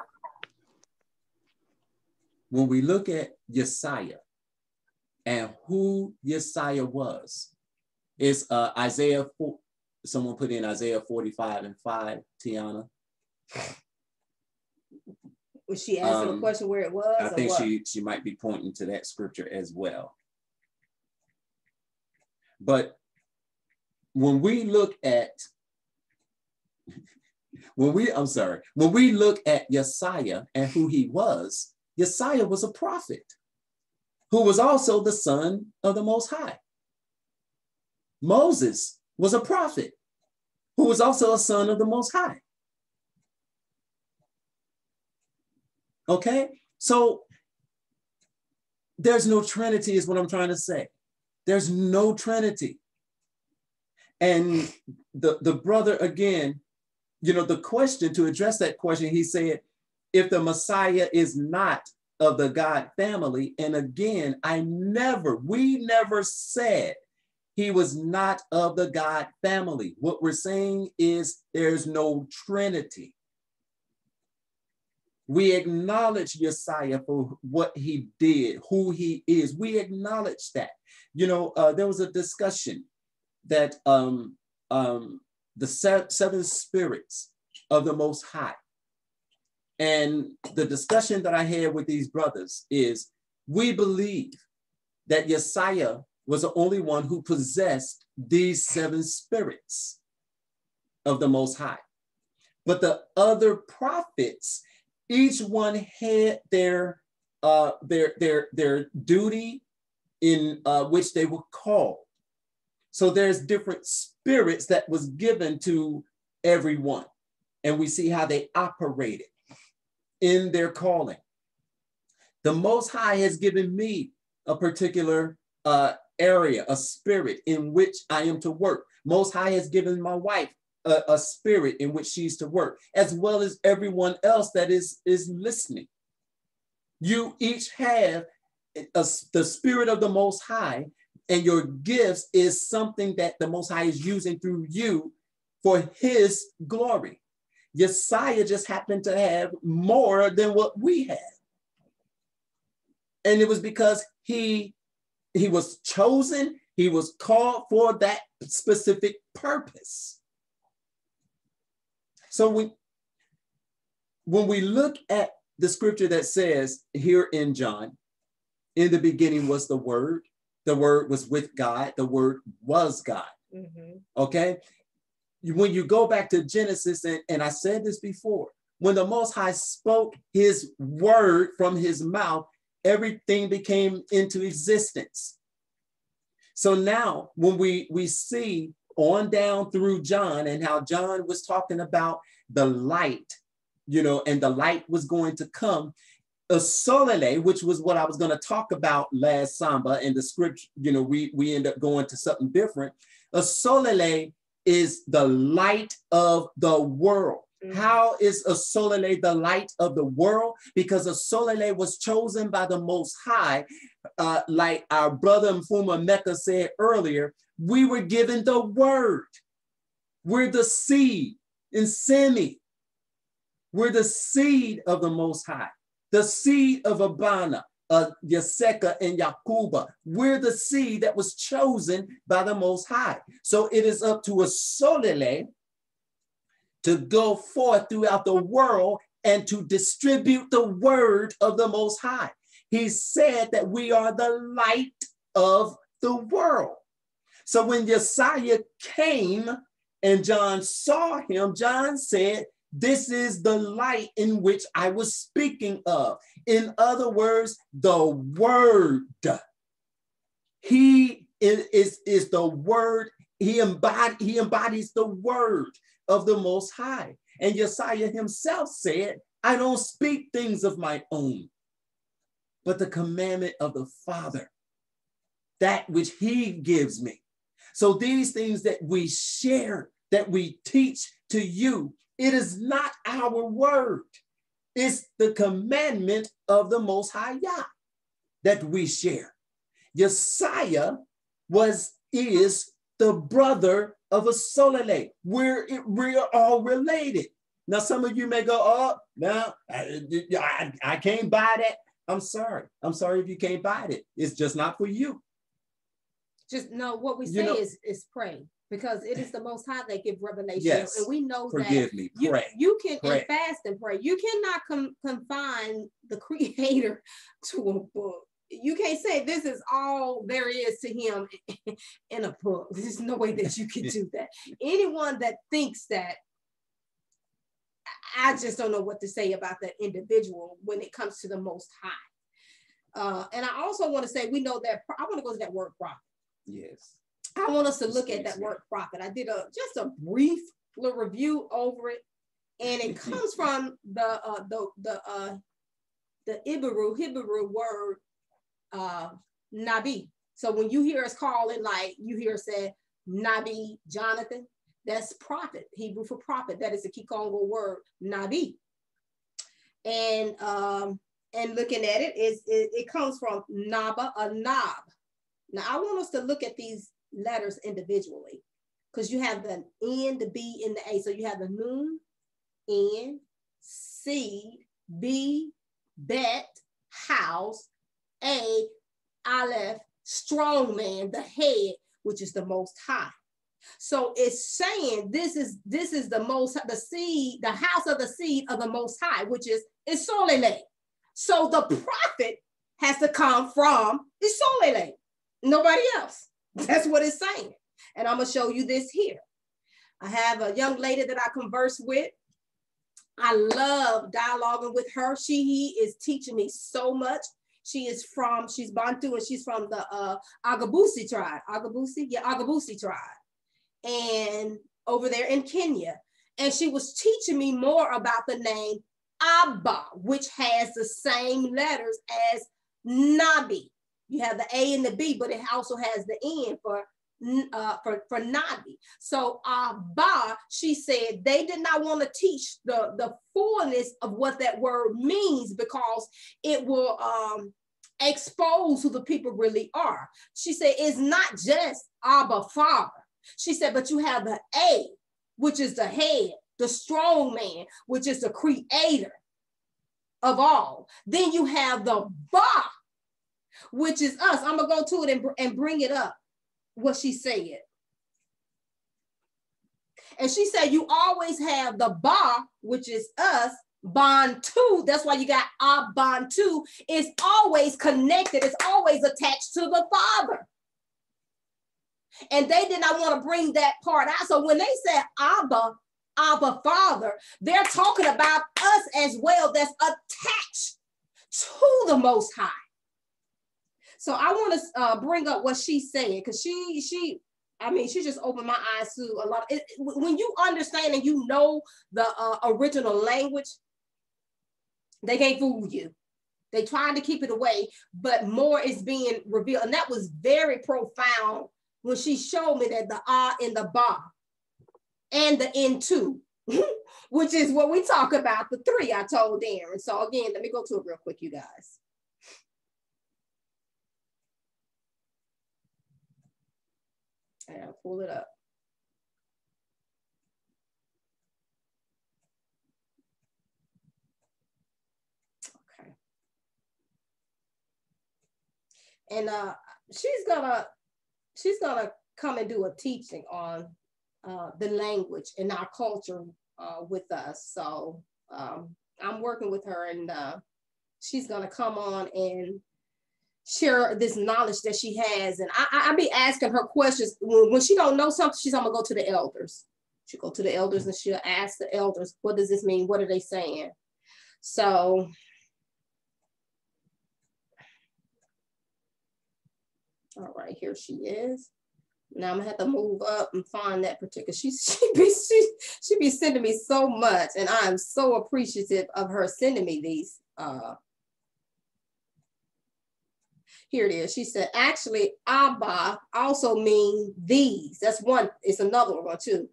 when we look at Yesiah and who Yesiah was, is uh, Isaiah, 4. someone put in Isaiah 45 and 5, Tiana. Was she asking um, a question where it was? I think she she might be pointing to that scripture as well. But when we look at when we, I'm sorry, when we look at Yesiah and who he was, Yesiah was a prophet who was also the son of the Most High. Moses was a prophet who was also a son of the Most High. Okay, so there's no Trinity, is what I'm trying to say. There's no Trinity. And the, the brother, again, you know, the question to address that question, he said, if the Messiah is not of the God family, and again, I never, we never said he was not of the God family. What we're saying is there's no Trinity. We acknowledge Yesiah for what he did, who he is. We acknowledge that. You know, uh, there was a discussion that um, um, the seven spirits of the Most High. And the discussion that I had with these brothers is we believe that Yesiah was the only one who possessed these seven spirits of the Most High. But the other prophets, each one had their uh, their their their duty in uh, which they were called. So there's different spirits that was given to everyone. And we see how they operated in their calling. The Most High has given me a particular uh, area, a spirit in which I am to work. Most High has given my wife a, a, spirit in which she's to work, as well as everyone else that is, is listening. You each have a, the spirit of the Most High and your gifts is something that the Most High is using through you for His glory. Yesiah just happened to have more than what we had. And it was because he he was chosen, he was called for that specific purpose. So when, when we look at the scripture that says here in John, in the beginning was the word, the word was with God, the word was God. Mm-hmm. Okay. When you go back to Genesis, and, and I said this before, when the Most High spoke his word from his mouth, everything became into existence. So now when we, we see on down through John and how John was talking about the light, you know, and the light was going to come, uh, a solele, which was what I was going to talk about last samba in the script, you know, we, we end up going to something different. Uh, a solele is the light of the world. Mm. How is a Solele the light of the world? Because a Solele was chosen by the Most High, uh, like our brother Mfumu Emeka said earlier. We were given the word. We're the seed in Semi. We're the seed of the Most High, the seed of Abana, uh, Yaseka, and Yakuba. We're the seed that was chosen by the Most High. So it is up to a Solele to go forth throughout the world and to distribute the word of the Most High. He said that we are the light of the world. So when Yesiah came and John saw him, John said, This is the light in which I was speaking of. In other words, the word. He is, is, is the word. He, embody, he embodies the word of the Most High. And Yesiah himself said, I don't speak things of my own, but the commandment of the Father, that which he gives me. So these things that we share, that we teach to you, it is not our word. It's the commandment of the Most High Yah that we share. Yesiah was, is the brother of a solele. We're, we're all related. Now, some of you may go, oh, now I, I, I can't buy that. I'm sorry. I'm sorry if you can't buy it. It's just not for you. Just no, what we say you know, is, is pray because it is the most high that give revelation. Yes. And we know Forgive that me. Pray. You, you can pray. fast and pray. You cannot com- confine the creator to a book you can't say this is all there is to him in a book. There's no way that you can do that. Anyone that thinks that, I just don't know what to say about that individual when it comes to the Most High. Uh, and I also want to say we know that I want to go to that word prophet. Yes. I want us to look at that word prophet. I did a just a brief little review over it, and it comes from the uh, the the uh, the Hebrew Hebrew word uh, Nabi. So when you hear us calling, like you hear us say Nabi Jonathan, that's prophet, Hebrew for prophet. That is the Kikongo word, Nabi. And um, and looking at it, is it, it comes from Naba, a knob. Now I want us to look at these letters individually because you have the N, the B, and the A. So you have the Noon, N, seed, B, bet, house, a Aleph, strong man, the head, which is the most high. So it's saying this is this is the most the seed, the house of the seed of the most high, which is Isolele. So the prophet has to come from Isolele, nobody else. That's what it's saying. And I'm gonna show you this here. I have a young lady that I converse with. I love dialoguing with her. She he is teaching me so much. She is from, she's Bantu and she's from the uh, Agabusi tribe. Agabusi? Yeah, Agabusi tribe. And over there in Kenya. And she was teaching me more about the name Abba, which has the same letters as Nabi. You have the A and the B, but it also has the N for uh, for, for Nabi. So Abba, she said they did not want to teach the, the fullness of what that word means because it will um, expose who the people really are. She said it's not just Abba Father. She said, but you have the A, which is the head, the strong man, which is the creator of all. Then you have the Ba, which is us. I'm gonna go to it and, and bring it up what she said. And she said, you always have the ba, which is us, Bantu, that's why you got a Bantu, is always connected, it's always attached to the Father. And they did not want to bring that part out. So when they said Abba, Abba Father, they're talking about us as well that's attached to the Most High. So I want to uh, bring up what she said because she she I mean she just opened my eyes to a lot. It, when you understand and you know the uh, original language, they can't fool you. They tried to keep it away, but more is being revealed, and that was very profound when she showed me that the ah in the ba and the into which is what we talk about, the three I told Aaron. So again, let me go to it real quick, you guys. And I'll pull it up. Okay. And uh, she's gonna she's gonna come and do a teaching on uh, the language in our culture uh, with us. So um, I'm working with her and uh, she's gonna come on and share this knowledge that she has. And I, I be asking her questions. When, when she don't know something, she's gonna go to the elders. She'll go to the elders and she'll ask the elders, what does this mean? What are they saying? So all right, here she is. Now I'm gonna have to move up and find that particular. She she be she she be sending me so much, and I am so appreciative of her sending me these. Uh, here it is. She said, actually, Abba also mean these. That's one. It's another one too.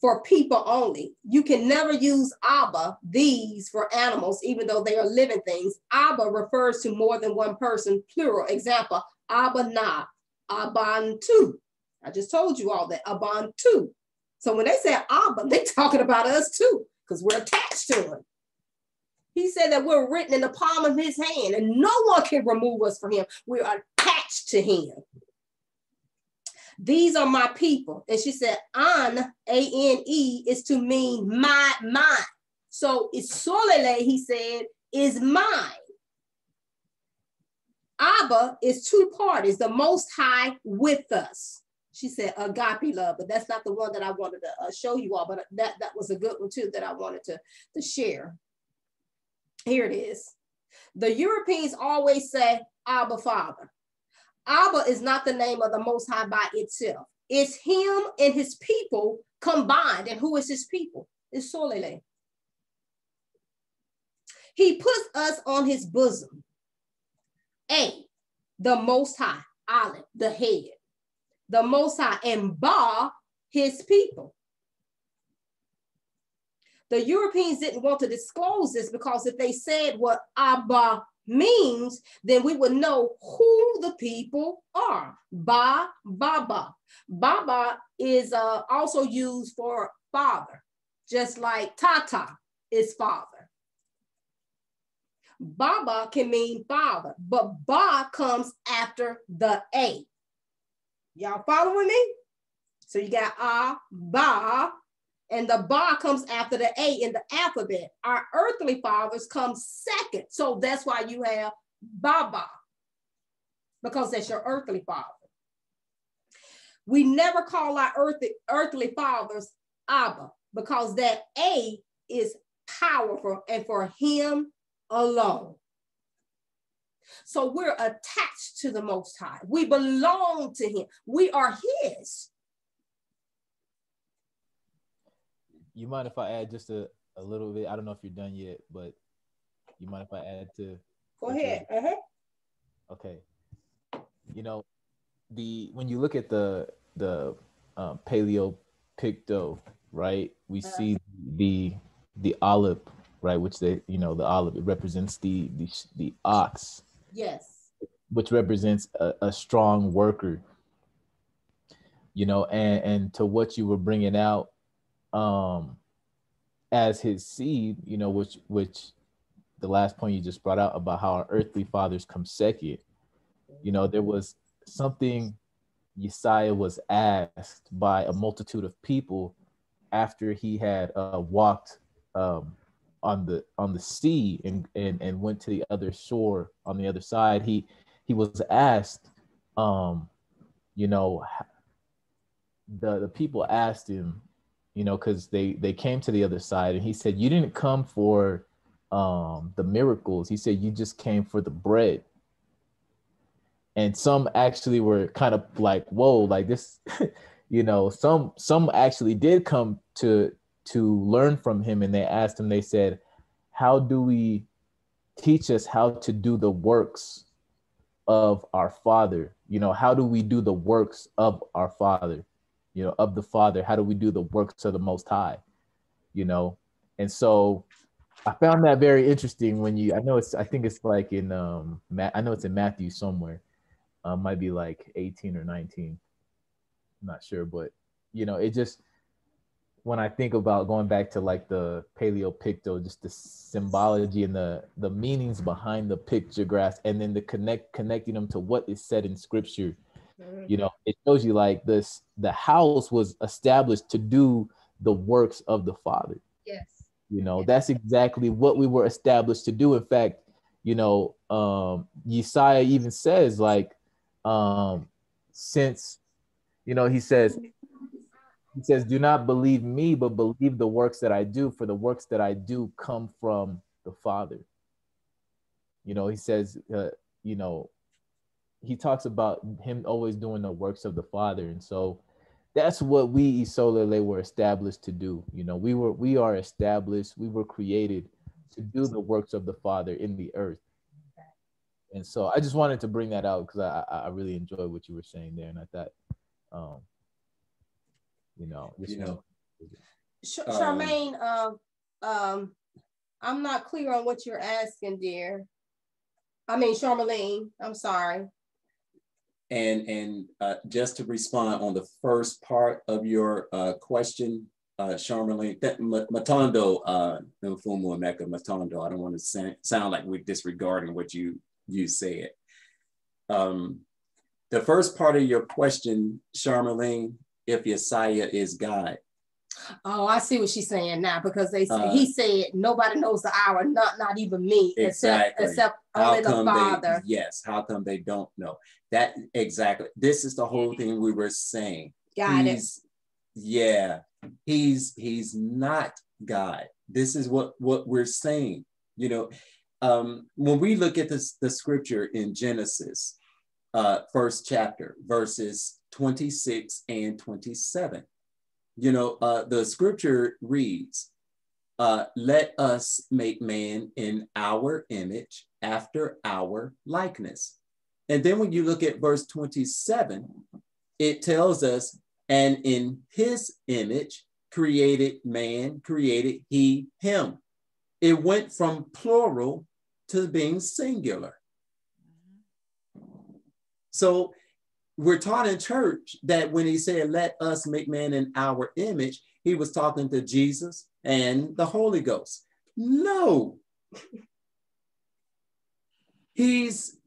For people only. You can never use Abba, these, for animals, even though they are living things. Abba refers to more than one person, plural. Example, Abba na, Abantu. I just told you all that Abantu. So when they say Abba, they talking about us too, because we're attached to him. He said that we're written in the palm of his hand and no one can remove us from him. We are attached to him. These are my people. And she said, An, A-N-E, is to mean my, mine. So it's solele, he said, is mine. Abba is two parties, the Most High with us. She said agape love, but that's not the one that I wanted to uh, show you all, but that, that was a good one too that I wanted to, to share. Here it is. The Europeans always say Abba Father. Abba is not the name of the Most High by itself. It's him and his people combined. And who is his people? It's Solele. He puts us on his bosom. A, the Most High, Aleph, the head, the Most High, and Ba, his people. The Europeans didn't want to disclose this because if they said what Abba means, then we would know who the people are. Ba, Baba. Baba is uh, also used for father, just like Tata is father. Baba can mean father, but Ba comes after the A. Y'all following me? So you got Ah, Ba, and the Ba comes after the A in the alphabet. Our earthly fathers come second. So that's why you have Baba, because that's your earthly father. We never call our earthly, earthly fathers Abba because that A is powerful and for him alone. So we're attached to the Most High. We belong to Him. We are His. You mind if I add just a, a little bit? I don't know if you're done yet, but you mind if I add to? Go ahead. Uh-huh. Okay. You know, the when you look at the the um, paleo picto, right? We uh-huh. see the the Aleph right? Which they, you know, the Aleph it represents the the the ox. Yes. Which represents a, a strong worker. You know, and and to what you were bringing out, um, as his seed, you know, which which the last point you just brought out about how our earthly fathers come second. You know, there was something Yesiah was asked by a multitude of people after he had uh, walked um, on the on the sea and and and went to the other shore on the other side he he was asked um you know the the people asked him you know because they they came to the other side and he said you didn't come for um the miracles. He said you just came for the bread. And some actually were kind of like whoa like this you know some some actually did come to to learn from him and they asked him they said how do we teach us how to do the works of our father? You know how do we do the works of our father you know of the father how do we do the works of the most high you know. And so I found that very interesting when you I know it's I think it's like in um I know it's in Matthew somewhere. Uh, might be like 18 or 19. I'm not sure, but you know, it just when I think about going back to like the paleo picto, just the symbology and the the meanings behind the pictographs, and then the connect connecting them to what is said in scripture. Mm-hmm. You know, it shows you like this the house was established to do the works of the Father. Yes. You know, yes. that's exactly what we were established to do. In fact, you know, um Yesiah even says like um since you know he says he says, Do not believe me, but believe the works that I do, for the works that I do come from the Father. You know, he says, uh, you know, he talks about him always doing the works of the Father. And so that's what we Isolele were established to do. You know, we were we are established, we were created to do the works of the Father in the earth. And so I just wanted to bring that out because I, I really enjoyed what you were saying there. And I thought um, you know, you know. Um, Charmaine, um, um, I'm not clear on what you're asking, dear. I mean, Charmaine, I'm sorry. And and uh, just to respond on the first part of your uh, question, uh, Matondo, uh, Mfumu Emeka Matondo, I don't want to sound, like we're disregarding what you you said. Um, the first part of your question, Charmaine, if Yesiah is God. Oh, I see what she's saying now because they uh, he said nobody knows the hour, not not even me, exactly. except except only the Father. They, yes, how come they don't know that exactly? This is the whole thing we were saying. Got he's, it. Yeah, he's he's not God. This is what what we're saying. You know, um, when we look at this the scripture in Genesis, uh, first chapter, verses 26 and 27. You know, uh, the scripture reads, uh, let us make man in our image after our likeness. And then when you look at verse 27, it tells us, and in his image created man, created he him. It went from plural to being singular. So we're taught in church that when he said, let us make man in our image, he was talking to Jesus and the Holy Ghost. No. he's,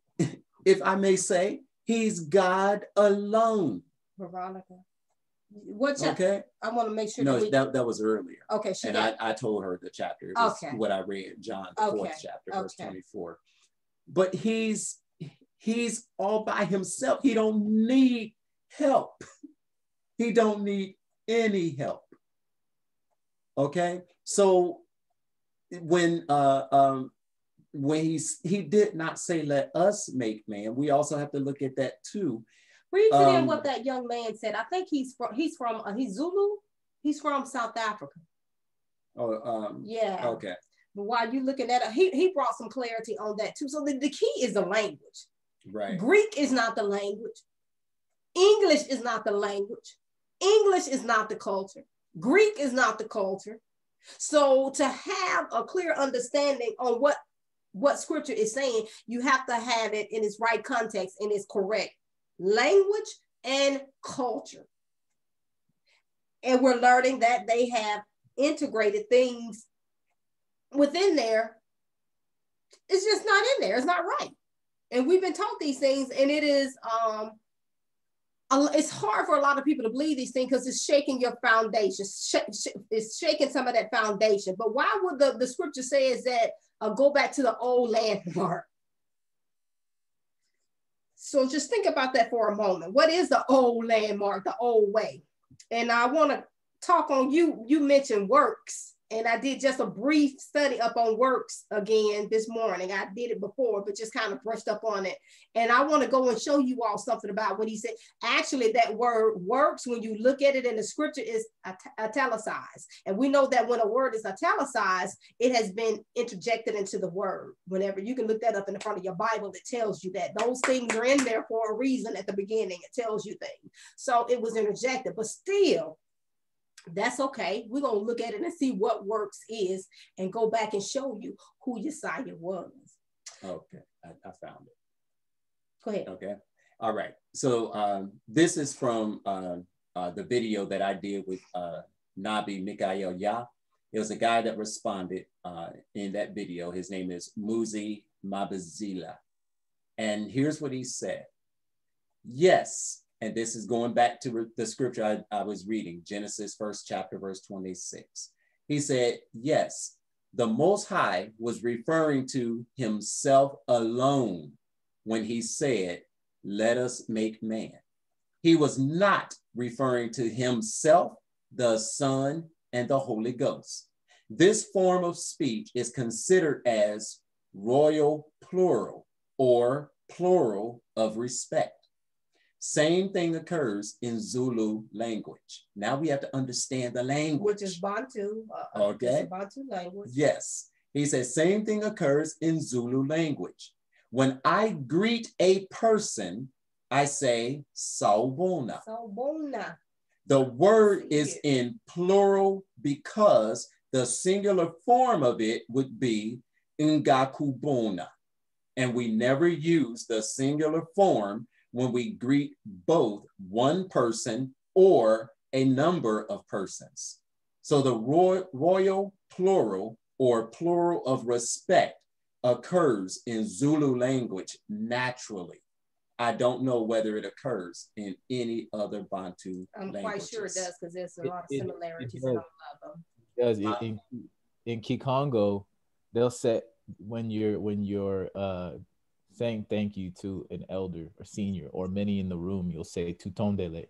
if I may say, he's God alone. Veronica. What's okay? I want to make sure. No, that, we... that, that was earlier. Okay, and I, I told her the chapter. Okay. what I read, John, the okay. fourth chapter, verse 24. But he's He's all by himself. He don't need help. He don't need any help. Okay, so when uh, um, when he's he did not say let us make man, we also have to look at that too. Read to um, them what that young man said. I think he's from he's from uh, he's Zulu. He's from South Africa. Oh, um, yeah. Okay. But while you're looking at it, he, he brought some clarity on that too. So the, the key is the language. Right. Greek is not the language. English is not the language. English is not the culture. Greek is not the culture. So to have a clear understanding on what what scripture is saying, you have to have it in its right context and its correct language and culture. And we're learning that they have integrated things within there. It's just not in there. It's not right and we've been taught these things and it is um it's hard for a lot of people to believe these things because it's shaking your foundation it's shaking some of that foundation. But why would the, the scripture say is that uh, go back to the old landmark? So just think about that for a moment. What is the old landmark the old way? And i want to talk on you you mentioned works and I did just a brief study up on works again this morning. I did it before, but just kind of brushed up on it. And I want to go and show you all something about what he said. Actually, that word works, when you look at it in the scripture, is italicized. And we know that when a word is italicized, it has been interjected into the word. Whenever you can look that up in the front of your Bible, it tells you that those things are in there for a reason at the beginning. It tells you things. So it was interjected, but still, that's okay. We're gonna look at it and see what works is and go back and show you who Yesiah was. Okay, I, I found it. Go ahead. Okay. All right. So um, this is from uh, uh, the video that I did with uh, Nabi Mikael Ya. It was a guy that responded uh, in that video. His name is Muzi Mabazila. And here's what he said. Yes, and this is going back to the scripture I, I was reading, Genesis first chapter, verse 26. He said, yes, the Most High was referring to himself alone when he said, let us make man. He was not referring to himself, the Son, and the Holy Ghost. This form of speech is considered as royal plural or plural of respect. Same thing occurs in Zulu language. Now we have to understand the language. Which is Bantu. Uh, uh okay. Bantu language. Yes. He says same thing occurs in Zulu language. When I greet a person, I say sawubona. Sawubona. The word is in plural because the singular form of it would be ngakubona. And we never use the singular form when we greet both one person or a number of persons. So the royal, royal plural or plural of respect occurs in Zulu language naturally. I don't know whether it occurs in any other Bantu I'm languages. quite sure it does because there's a lot of similarities it, it, it does. It, in, in Kikongo, they'll say when you're when you're uh, saying thank you to an elder or senior or many in the room, you'll say tutondele.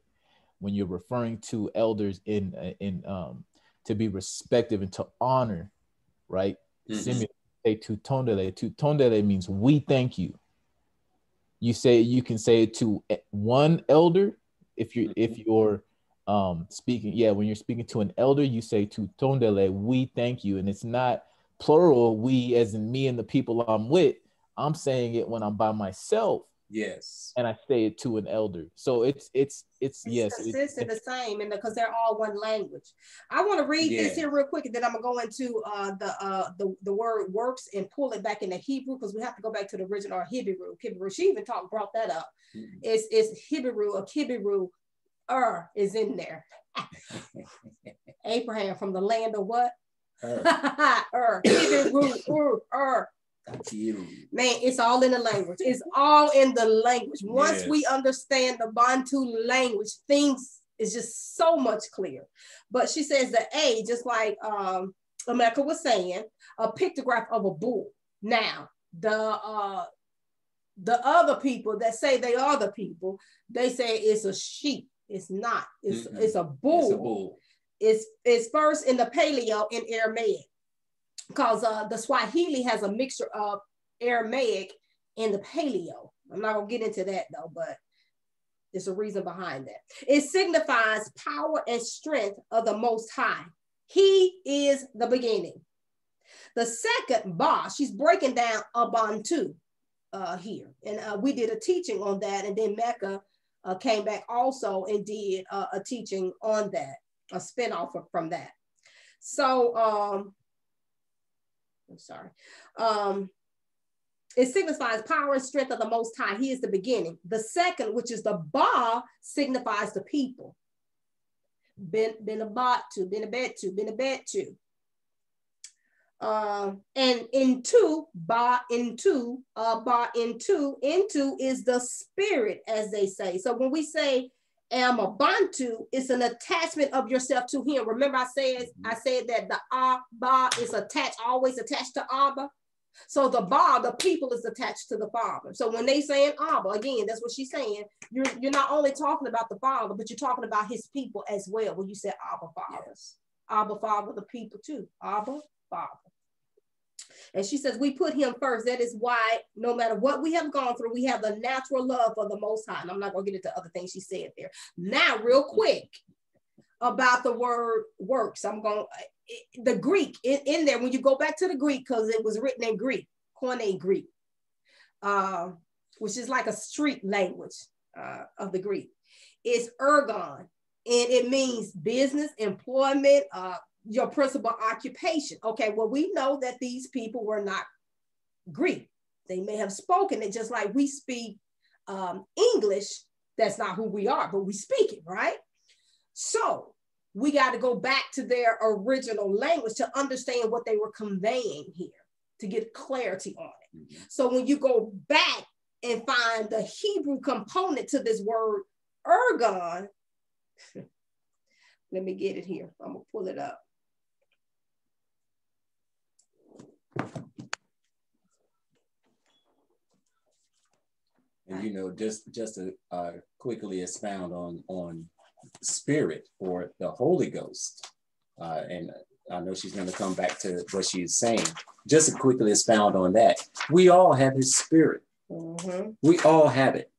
When you're referring to elders in in um, to be respective and to honor, right? Mm-hmm. Say tutondele. Tutondele means we thank you. You say you can say it to one elder if you if mm-hmm. you're um speaking yeah when you're speaking to an elder you say tutondele we thank you and it's not plural we as in me and the people I'm with I'm saying it when I'm by myself. Yes. And I say it to an elder. So it's it's it's, it's yes, consistent it's, the same, and because they're all one language. I want to read yeah. this here real quick, and then I'm gonna go into uh, the uh, the the word works and pull it back into Hebrew because we have to go back to the original Hebrew. Hebrew. She even talked brought that up. Mm-hmm. It's it's Hebrew or Kibberu. Er is in there. Abraham from the land of what? Er. er. Hebrew. Er. er. Man, it's all in the language. It's all in the language. Once yes. we understand the Bantu language, things is just so much clearer. But she says the A, just like um, Emeka was saying, a pictograph of a bull. Now, the uh, the other people that say they are the people, they say it's a sheep. It's not. It's mm it's a bull. It's, a bull. it's it's first in the Paleo in Aramaic because uh, the Swahili has a mixture of Aramaic and the Paleo. I'm not gonna get into that though, but there's a reason behind that. It signifies power and strength of the Most High. He is the beginning. The second Ba, she's breaking down Abantu uh, here. And uh, we did a teaching on that. And then Emeka uh, came back also and did uh, a teaching on that, a spinoff from that. So um, I'm sorry. Um, it signifies power and strength of the Most High. He is the beginning. The second, which is the Ba, signifies the people. Ben, ben about to, ben a to, ben a to. Uh, and into, ba into, uh, ba into, into is the spirit, as they say. So when we say am a bantu it's an attachment of yourself to him. Remember i said mm-hmm. i said that the abba is attached always attached to abba. So the ba the people is attached to the father. So when they saying abba again that's what she's saying you're you're not only talking about the father but you're talking about his people as well. When you said abba father yes. abba father the people too. Abba father and she says, We put him first. That is why, no matter what we have gone through, we have the natural love for the Most High. And I'm not going to get into other things she said there. Now, real quick about the word works, I'm going the Greek in, in, there, when you go back to the Greek, because it was written in Greek, Koine Greek, uh, which is like a street language uh, of the Greek, is ergon. and it means business, employment, uh, your principal occupation. Okay, well, we know that these people were not Greek. They may have spoken it just like we speak um, English. That's not who we are, but we speak it, right? So we got to go back to their original language to understand what they were conveying here to get clarity on it. Mm-hmm. So when you go back and find the Hebrew component to this word ergon, let me get it here. I'm gonna pull it up. And you know, just just to uh, quickly expound on on spirit or the Holy Ghost, uh, and I know she's going to come back to what she's saying. Just to quickly expound on that, we all have His Spirit. Mm-hmm. We all have it,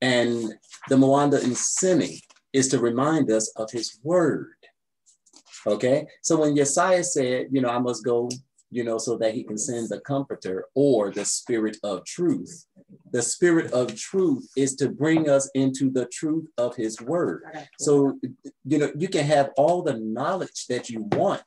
and the Mwanda Nsemi is to remind us of His Word. Okay, so when Yesiah said, you know, I must go you know, so that he can send the comforter or the spirit of truth. The spirit of truth is to bring us into the truth of his word. So, you know, you can have all the knowledge that you want,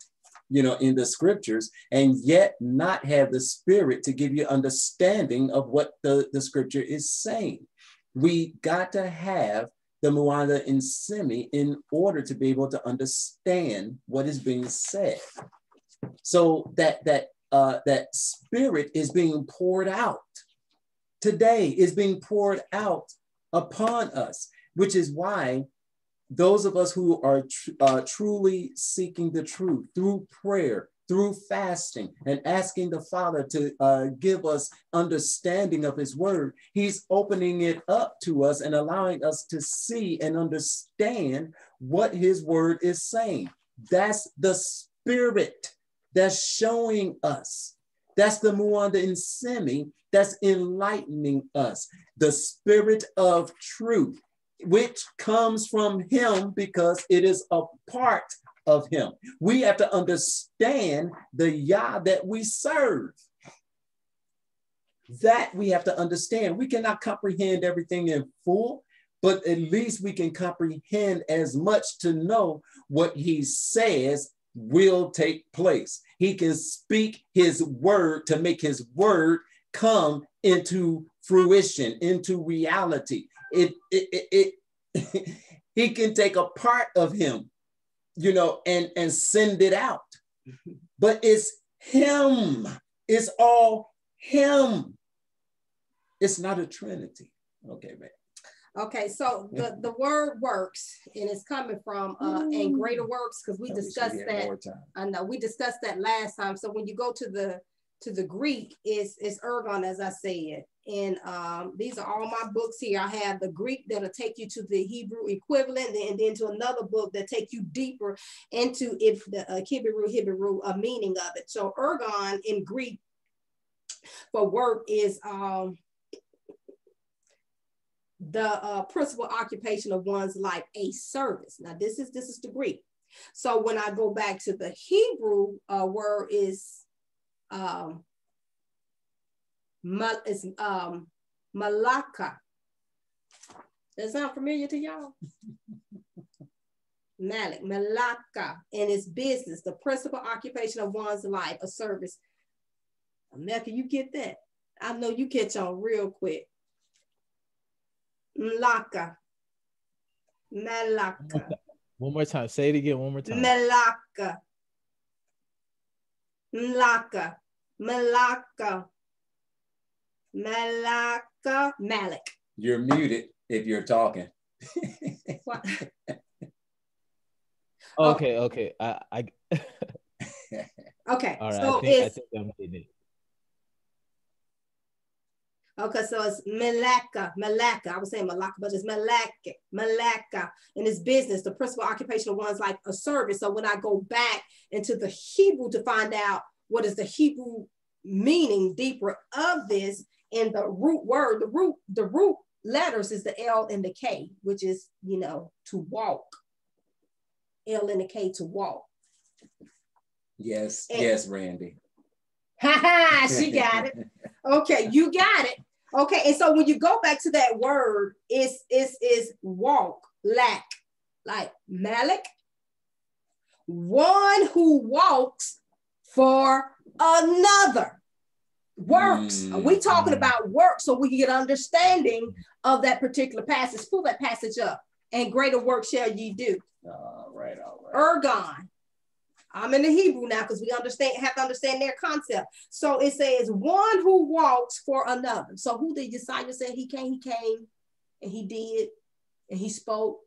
you know, in the scriptures, and yet not have the spirit to give you understanding of what the, the scripture is saying. We got to have the Mwanda Nsemi in order to be able to understand what is being said. So that that uh, that spirit is being poured out today, is being poured out upon us, which is why those of us who are tr- uh, truly seeking the truth through prayer, through fasting, and asking the Father to uh, give us understanding of His Word, He's opening it up to us and allowing us to see and understand what His Word is saying. That's the Spirit that's showing us. That's the Mwanda Nsemi that's enlightening us. The spirit of truth, which comes from him because it is a part of him. We have to understand the Yah that we serve. That we have to understand. We cannot comprehend everything in full, but at least we can comprehend as much to know what he says will take place. He can speak his word to make his word come into fruition, into reality. It, it, it, it he can take a part of him, you know, and, and send it out. But it's him. It's all him. It's not a trinity. Okay, man. Okay, so the, the word works and it's coming from uh and greater works because we discussed that. I know we discussed that last time. So when you go to the to the Greek, it's it's ergon as I said. And um, these are all my books here. I have the Greek that'll take you to the Hebrew equivalent, and then to another book that take you deeper into if the uh, Hebrew Hebrew uh, meaning of it. So ergon in Greek for work is um the uh, principal occupation of one's life, a service. Now this is this is the Greek. So when I go back to the Hebrew uh, word is um, mal, is um, malaka. That sound familiar to y'all? Malik, malaka, and its business, the principal occupation of one's life, a service. Emeka, you get that? I know you catch on real quick. Mlaka. Melaka. One more time. Say it again one more time. Melaka. Mlaka. Malaka. Malaka. Malik. You're muted if you're talking. okay, okay. I, I okay. All right. So I think, I think I'm getting it. Okay, so it's Malaka, Malaka. I was saying Malaka, but it's Malaka, Malacca. In this business, the principal occupational one's like a service. So when I go back into the Hebrew to find out what is the Hebrew meaning deeper of this, and the root word, the root, the root letters is the L and the K, which is, you know, to walk. L and the K to walk. Yes, and, yes, Randy. Ha ha, she got it. Okay, you got it. Okay, and so when you go back to that word, it's it's is walk, lack, like Malik, one who walks for another. Works. Mm. We talking about work so we can get understanding of that particular passage. Pull that passage up. And greater work shall ye do. All right, all right. Ergon. I'm in the Hebrew now because we understand have to understand their concept. So it says one who walks for another. So who did Yesiah say he came? He came and he did and he spoke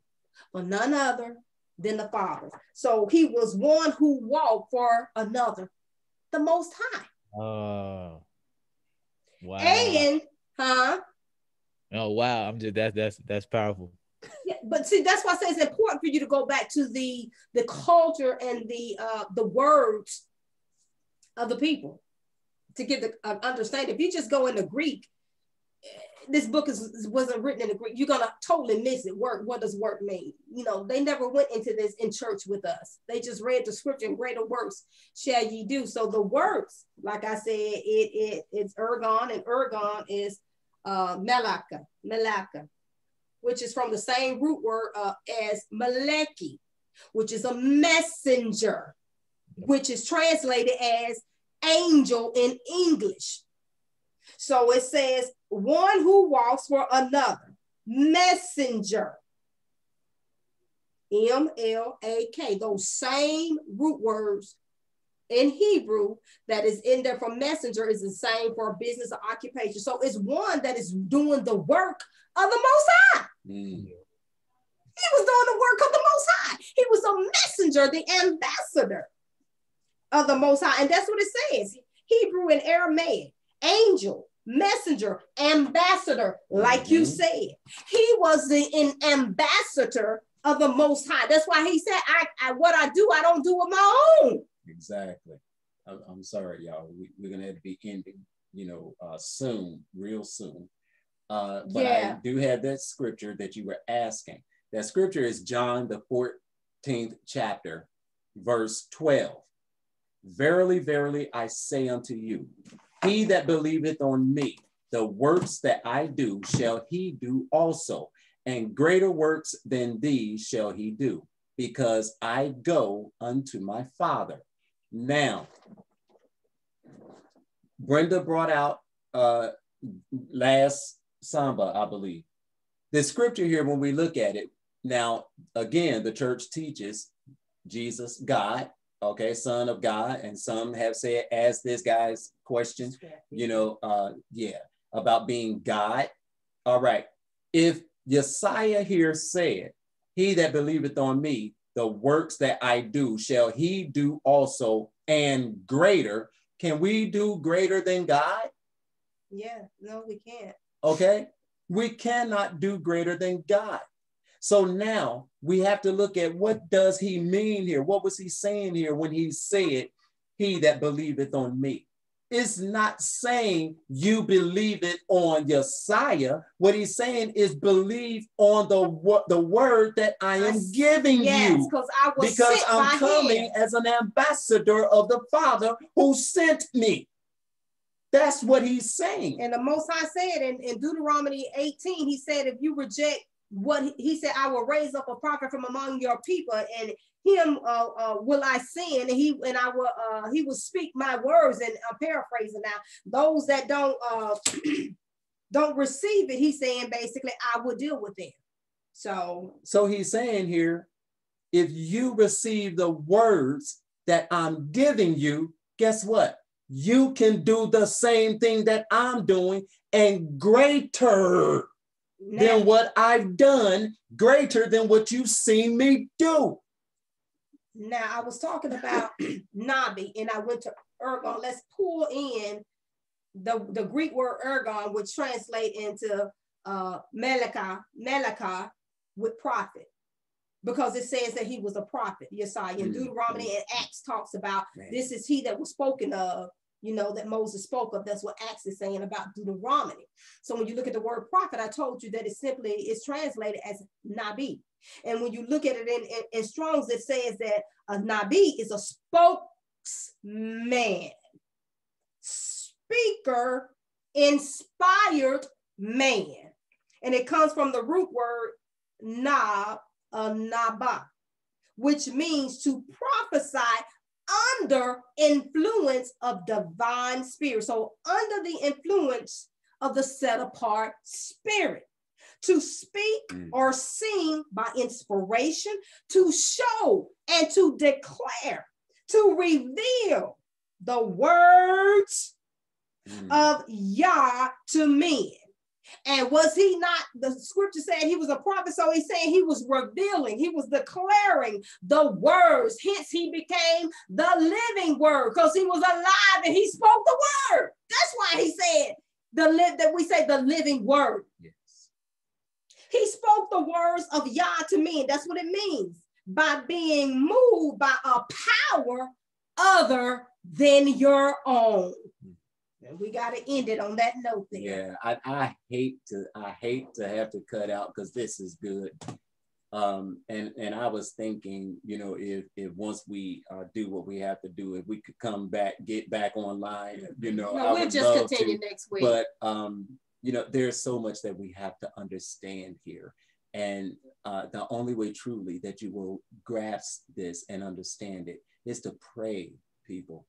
for none other than the Father. So he was one who walked for another, the Most High. Oh, wow! And huh? Oh wow! I'm just that's that's that's powerful. But see, that's why I say it's important for you to go back to the the culture and the uh the words of the people to get the uh, understanding. If you just go into Greek, this book is wasn't written in the Greek, you're gonna totally miss it. Work, what does work mean? You know, they never went into this in church with us. They just read the scripture and greater works shall ye do. So the works, like I said, it it it's ergon, and ergon is uh melaka, melaka, which is from the same root word uh, as maleki, which is a messenger, which is translated as angel in English. So it says one who walks for another, messenger. M L A K, those same root words in Hebrew that is in there for messenger is the same for business or occupation. So it's one that is doing the work of the Most High. Mm. He was doing the work of the Most High. He was a messenger, the ambassador of the Most High. And that's what it says Hebrew and Aramaic, angel, messenger, ambassador, like mm-hmm. you said. He was the an ambassador of the Most High. That's why he said, I, I what I do, I don't do with my own. Exactly. I'm, I'm sorry, y'all. We, are going to have to be ending, you know, uh, soon, real soon. Uh, but yeah. I do have that scripture that you were asking. That scripture is John, the 14th chapter, verse 12. Verily, verily, I say unto you, he that believeth on me, the works that I do shall he do also, and greater works than these shall he do, because I go unto my Father. Now, Brenda brought out uh, last Samba, I believe. The scripture here, when we look at it, now again, the church teaches Jesus, God, okay, son of God, and some have said, as this guy's question, you know, uh, yeah, about being God. All right, if Yesiah here said, He that believeth on me, the works that I do shall he do also, and greater. Can we do greater than God? Yeah, no, we can't. Okay, we cannot do greater than God. So now we have to look at what does he mean here? What was he saying here when he said, he that believeth on me? It's not saying you believe it on Yesiah. What he's saying is believe on the, the word that I am giving yes, you. I because I'm coming as an ambassador of the Father who sent me. That's what he's saying. And the Most High said in, in Deuteronomy 18, he said, if you reject what he, he said, I will raise up a prophet from among your people, and him uh, uh, will I send, and he and I will uh, he will speak my words. And I'm paraphrasing now. Those that don't uh, don't receive it, he's saying basically, I will deal with them. So, so he's saying here, if you receive the words that I'm giving you, guess what? You can do the same thing that I'm doing and greater now, than what I've done, greater than what you've seen me do. Now, I was talking about Nabi and I went to ergon. Let's pull in the, the Greek word ergon, which translate into uh, Melaka, Melaka with prophet, because it says that he was a prophet. Yesai in mm-hmm. Deuteronomy and Acts talks about Man. this is he that was spoken of you know, that Moses spoke of. That's what Acts is saying about Deuteronomy. So when you look at the word prophet, I told you that it simply is translated as Nabi. And when you look at it in, in, in Strong's, it says that a Nabi is a spokesman, speaker, inspired man. And it comes from the root word nab, anaba, which means to prophesy under influence of divine spirit. So under the influence of the set apart spirit. To speak mm. or sing by inspiration, to show and to declare, to reveal the words mm. of Yah to men. And was he not, the scripture said he was a prophet, so he's saying he was revealing, he was declaring the words. Hence, he became the living word because he was alive and he spoke the word. That's why he said the live that we say the living word. Yes. He spoke the words of Yah to me. That's what it means by being moved by a power other than your own. And we got to end it on that note there. Yeah, I, I hate to I hate to have to cut out because this is good. Um, and and I was thinking, you know, if if once we uh, do what we have to do, if we could come back, get back online, you know, no, we'll just continue to. next week. But um, you know, there's so much that we have to understand here, and uh, the only way truly that you will grasp this and understand it is to pray, people.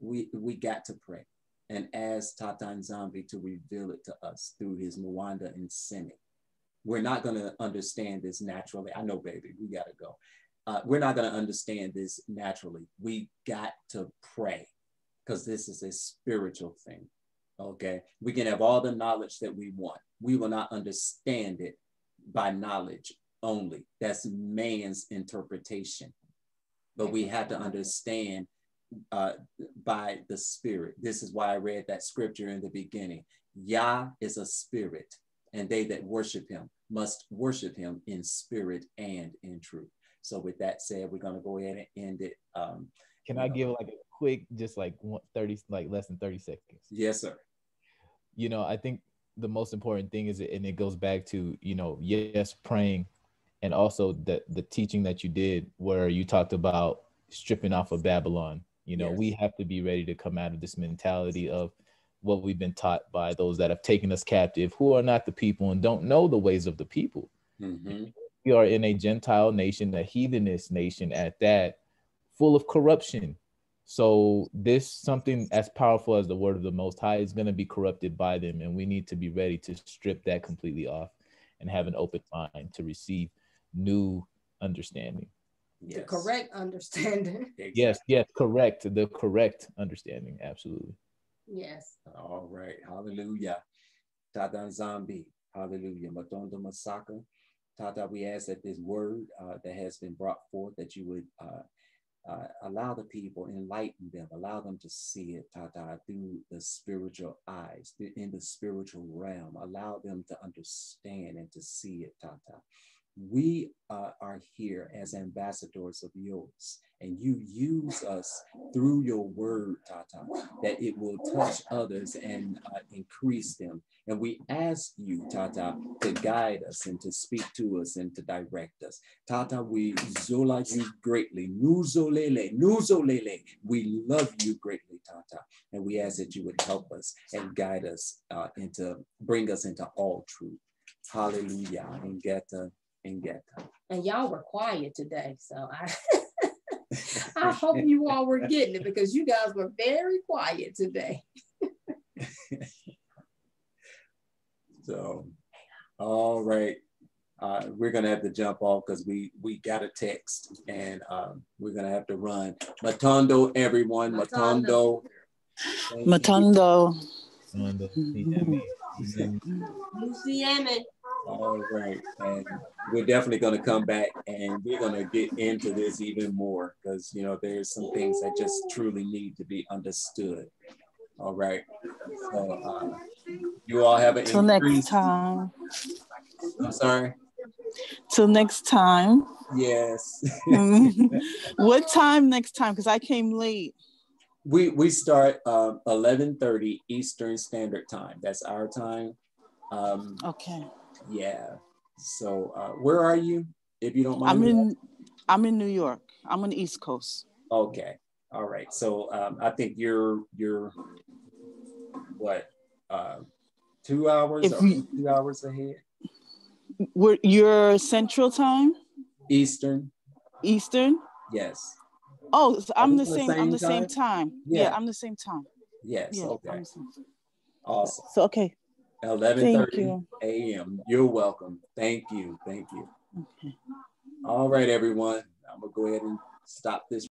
We we got to pray and ask Tata Nzambi to reveal it to us through his Mwanda Nsemi. We're not going to understand this naturally. I know, baby, we got to go. Uh, we're not going to understand this naturally. We got to pray because this is a spiritual thing. Okay. We can have all the knowledge that we want. We will not understand it by knowledge only. That's man's interpretation. But we have to understand uh, by the spirit. This is why I read that scripture in the beginning. Yah is a spirit, and they that worship him must worship him in spirit and in truth. So, with that said, we're going to go ahead and end it. Um, Can I know. give like a quick, just like 30, like less than 30 seconds? Yes, sir. You know, I think the most important thing is, and it goes back to, you know, yes, praying, and also the the teaching that you did, where you talked about stripping off of Babylon you know, yes. we have to be ready to come out of this mentality of what we've been taught by those that have taken us captive, who are not the people and don't know the ways of the people. Mm-hmm. We are in a Gentile nation, a heathenist nation at that, full of corruption. So this something as powerful as the word of the Most High is going to be corrupted by them, and we need to be ready to strip that completely off and have an open mind to receive new understanding yes. the correct understanding. Yes, yes, correct. The correct understanding. Absolutely. Yes. All right. Hallelujah. Tata Nzambi. Hallelujah. Matondo Masaka. Tata, we ask that this word uh, that has been brought forth, that you would uh, uh, allow the people, enlighten them, allow them to see it, Tata, through the spiritual eyes, in the spiritual realm. Allow them to understand and to see it, Tata we uh, are here as ambassadors of yours, and you use us through your word, Tata, that it will touch others and uh, increase them. And we ask you, Tata, to guide us and to speak to us and to direct us. Tata, we zola you greatly. Nuzolele, nuzolele. We love you greatly, Tata. And we ask that you would help us and guide us uh, into, bring us into all truth. Hallelujah. And get uh, and get And y'all were quiet today, so I I hope you all were getting it because you guys were very quiet today. so, all right. Uh, we're gonna have to jump off because we we got a text and um, we're gonna have to run. Matondo, everyone, Matondo. Matondo. Matondo. Matondo. All right. And we're definitely going to come back and we're going to get into this even more because, you know, there's some things that just truly need to be understood. All right. So uh, you all have an Till next time. I'm sorry. Till next time. Yes. what time next time? Because I came late. We we start um, 11:30 Eastern Standard Time. That's our time. Um, okay. Yeah. So uh, where are you, if you don't mind? I'm in. I'm in New York. I'm on the East Coast. Okay. All right. So um, I think you're you're what uh, two hours or we, two hours ahead. We're your Central Time. Eastern. Eastern. Yes. Oh, so I'm the same. I'm the time? same time. Yeah. yeah. I'm the same time. Yes. Yeah, okay. Awesome. So okay. 11:30 a.m. You're welcome. Thank you. Thank you. Okay. All right, everyone. I'm gonna go ahead and stop this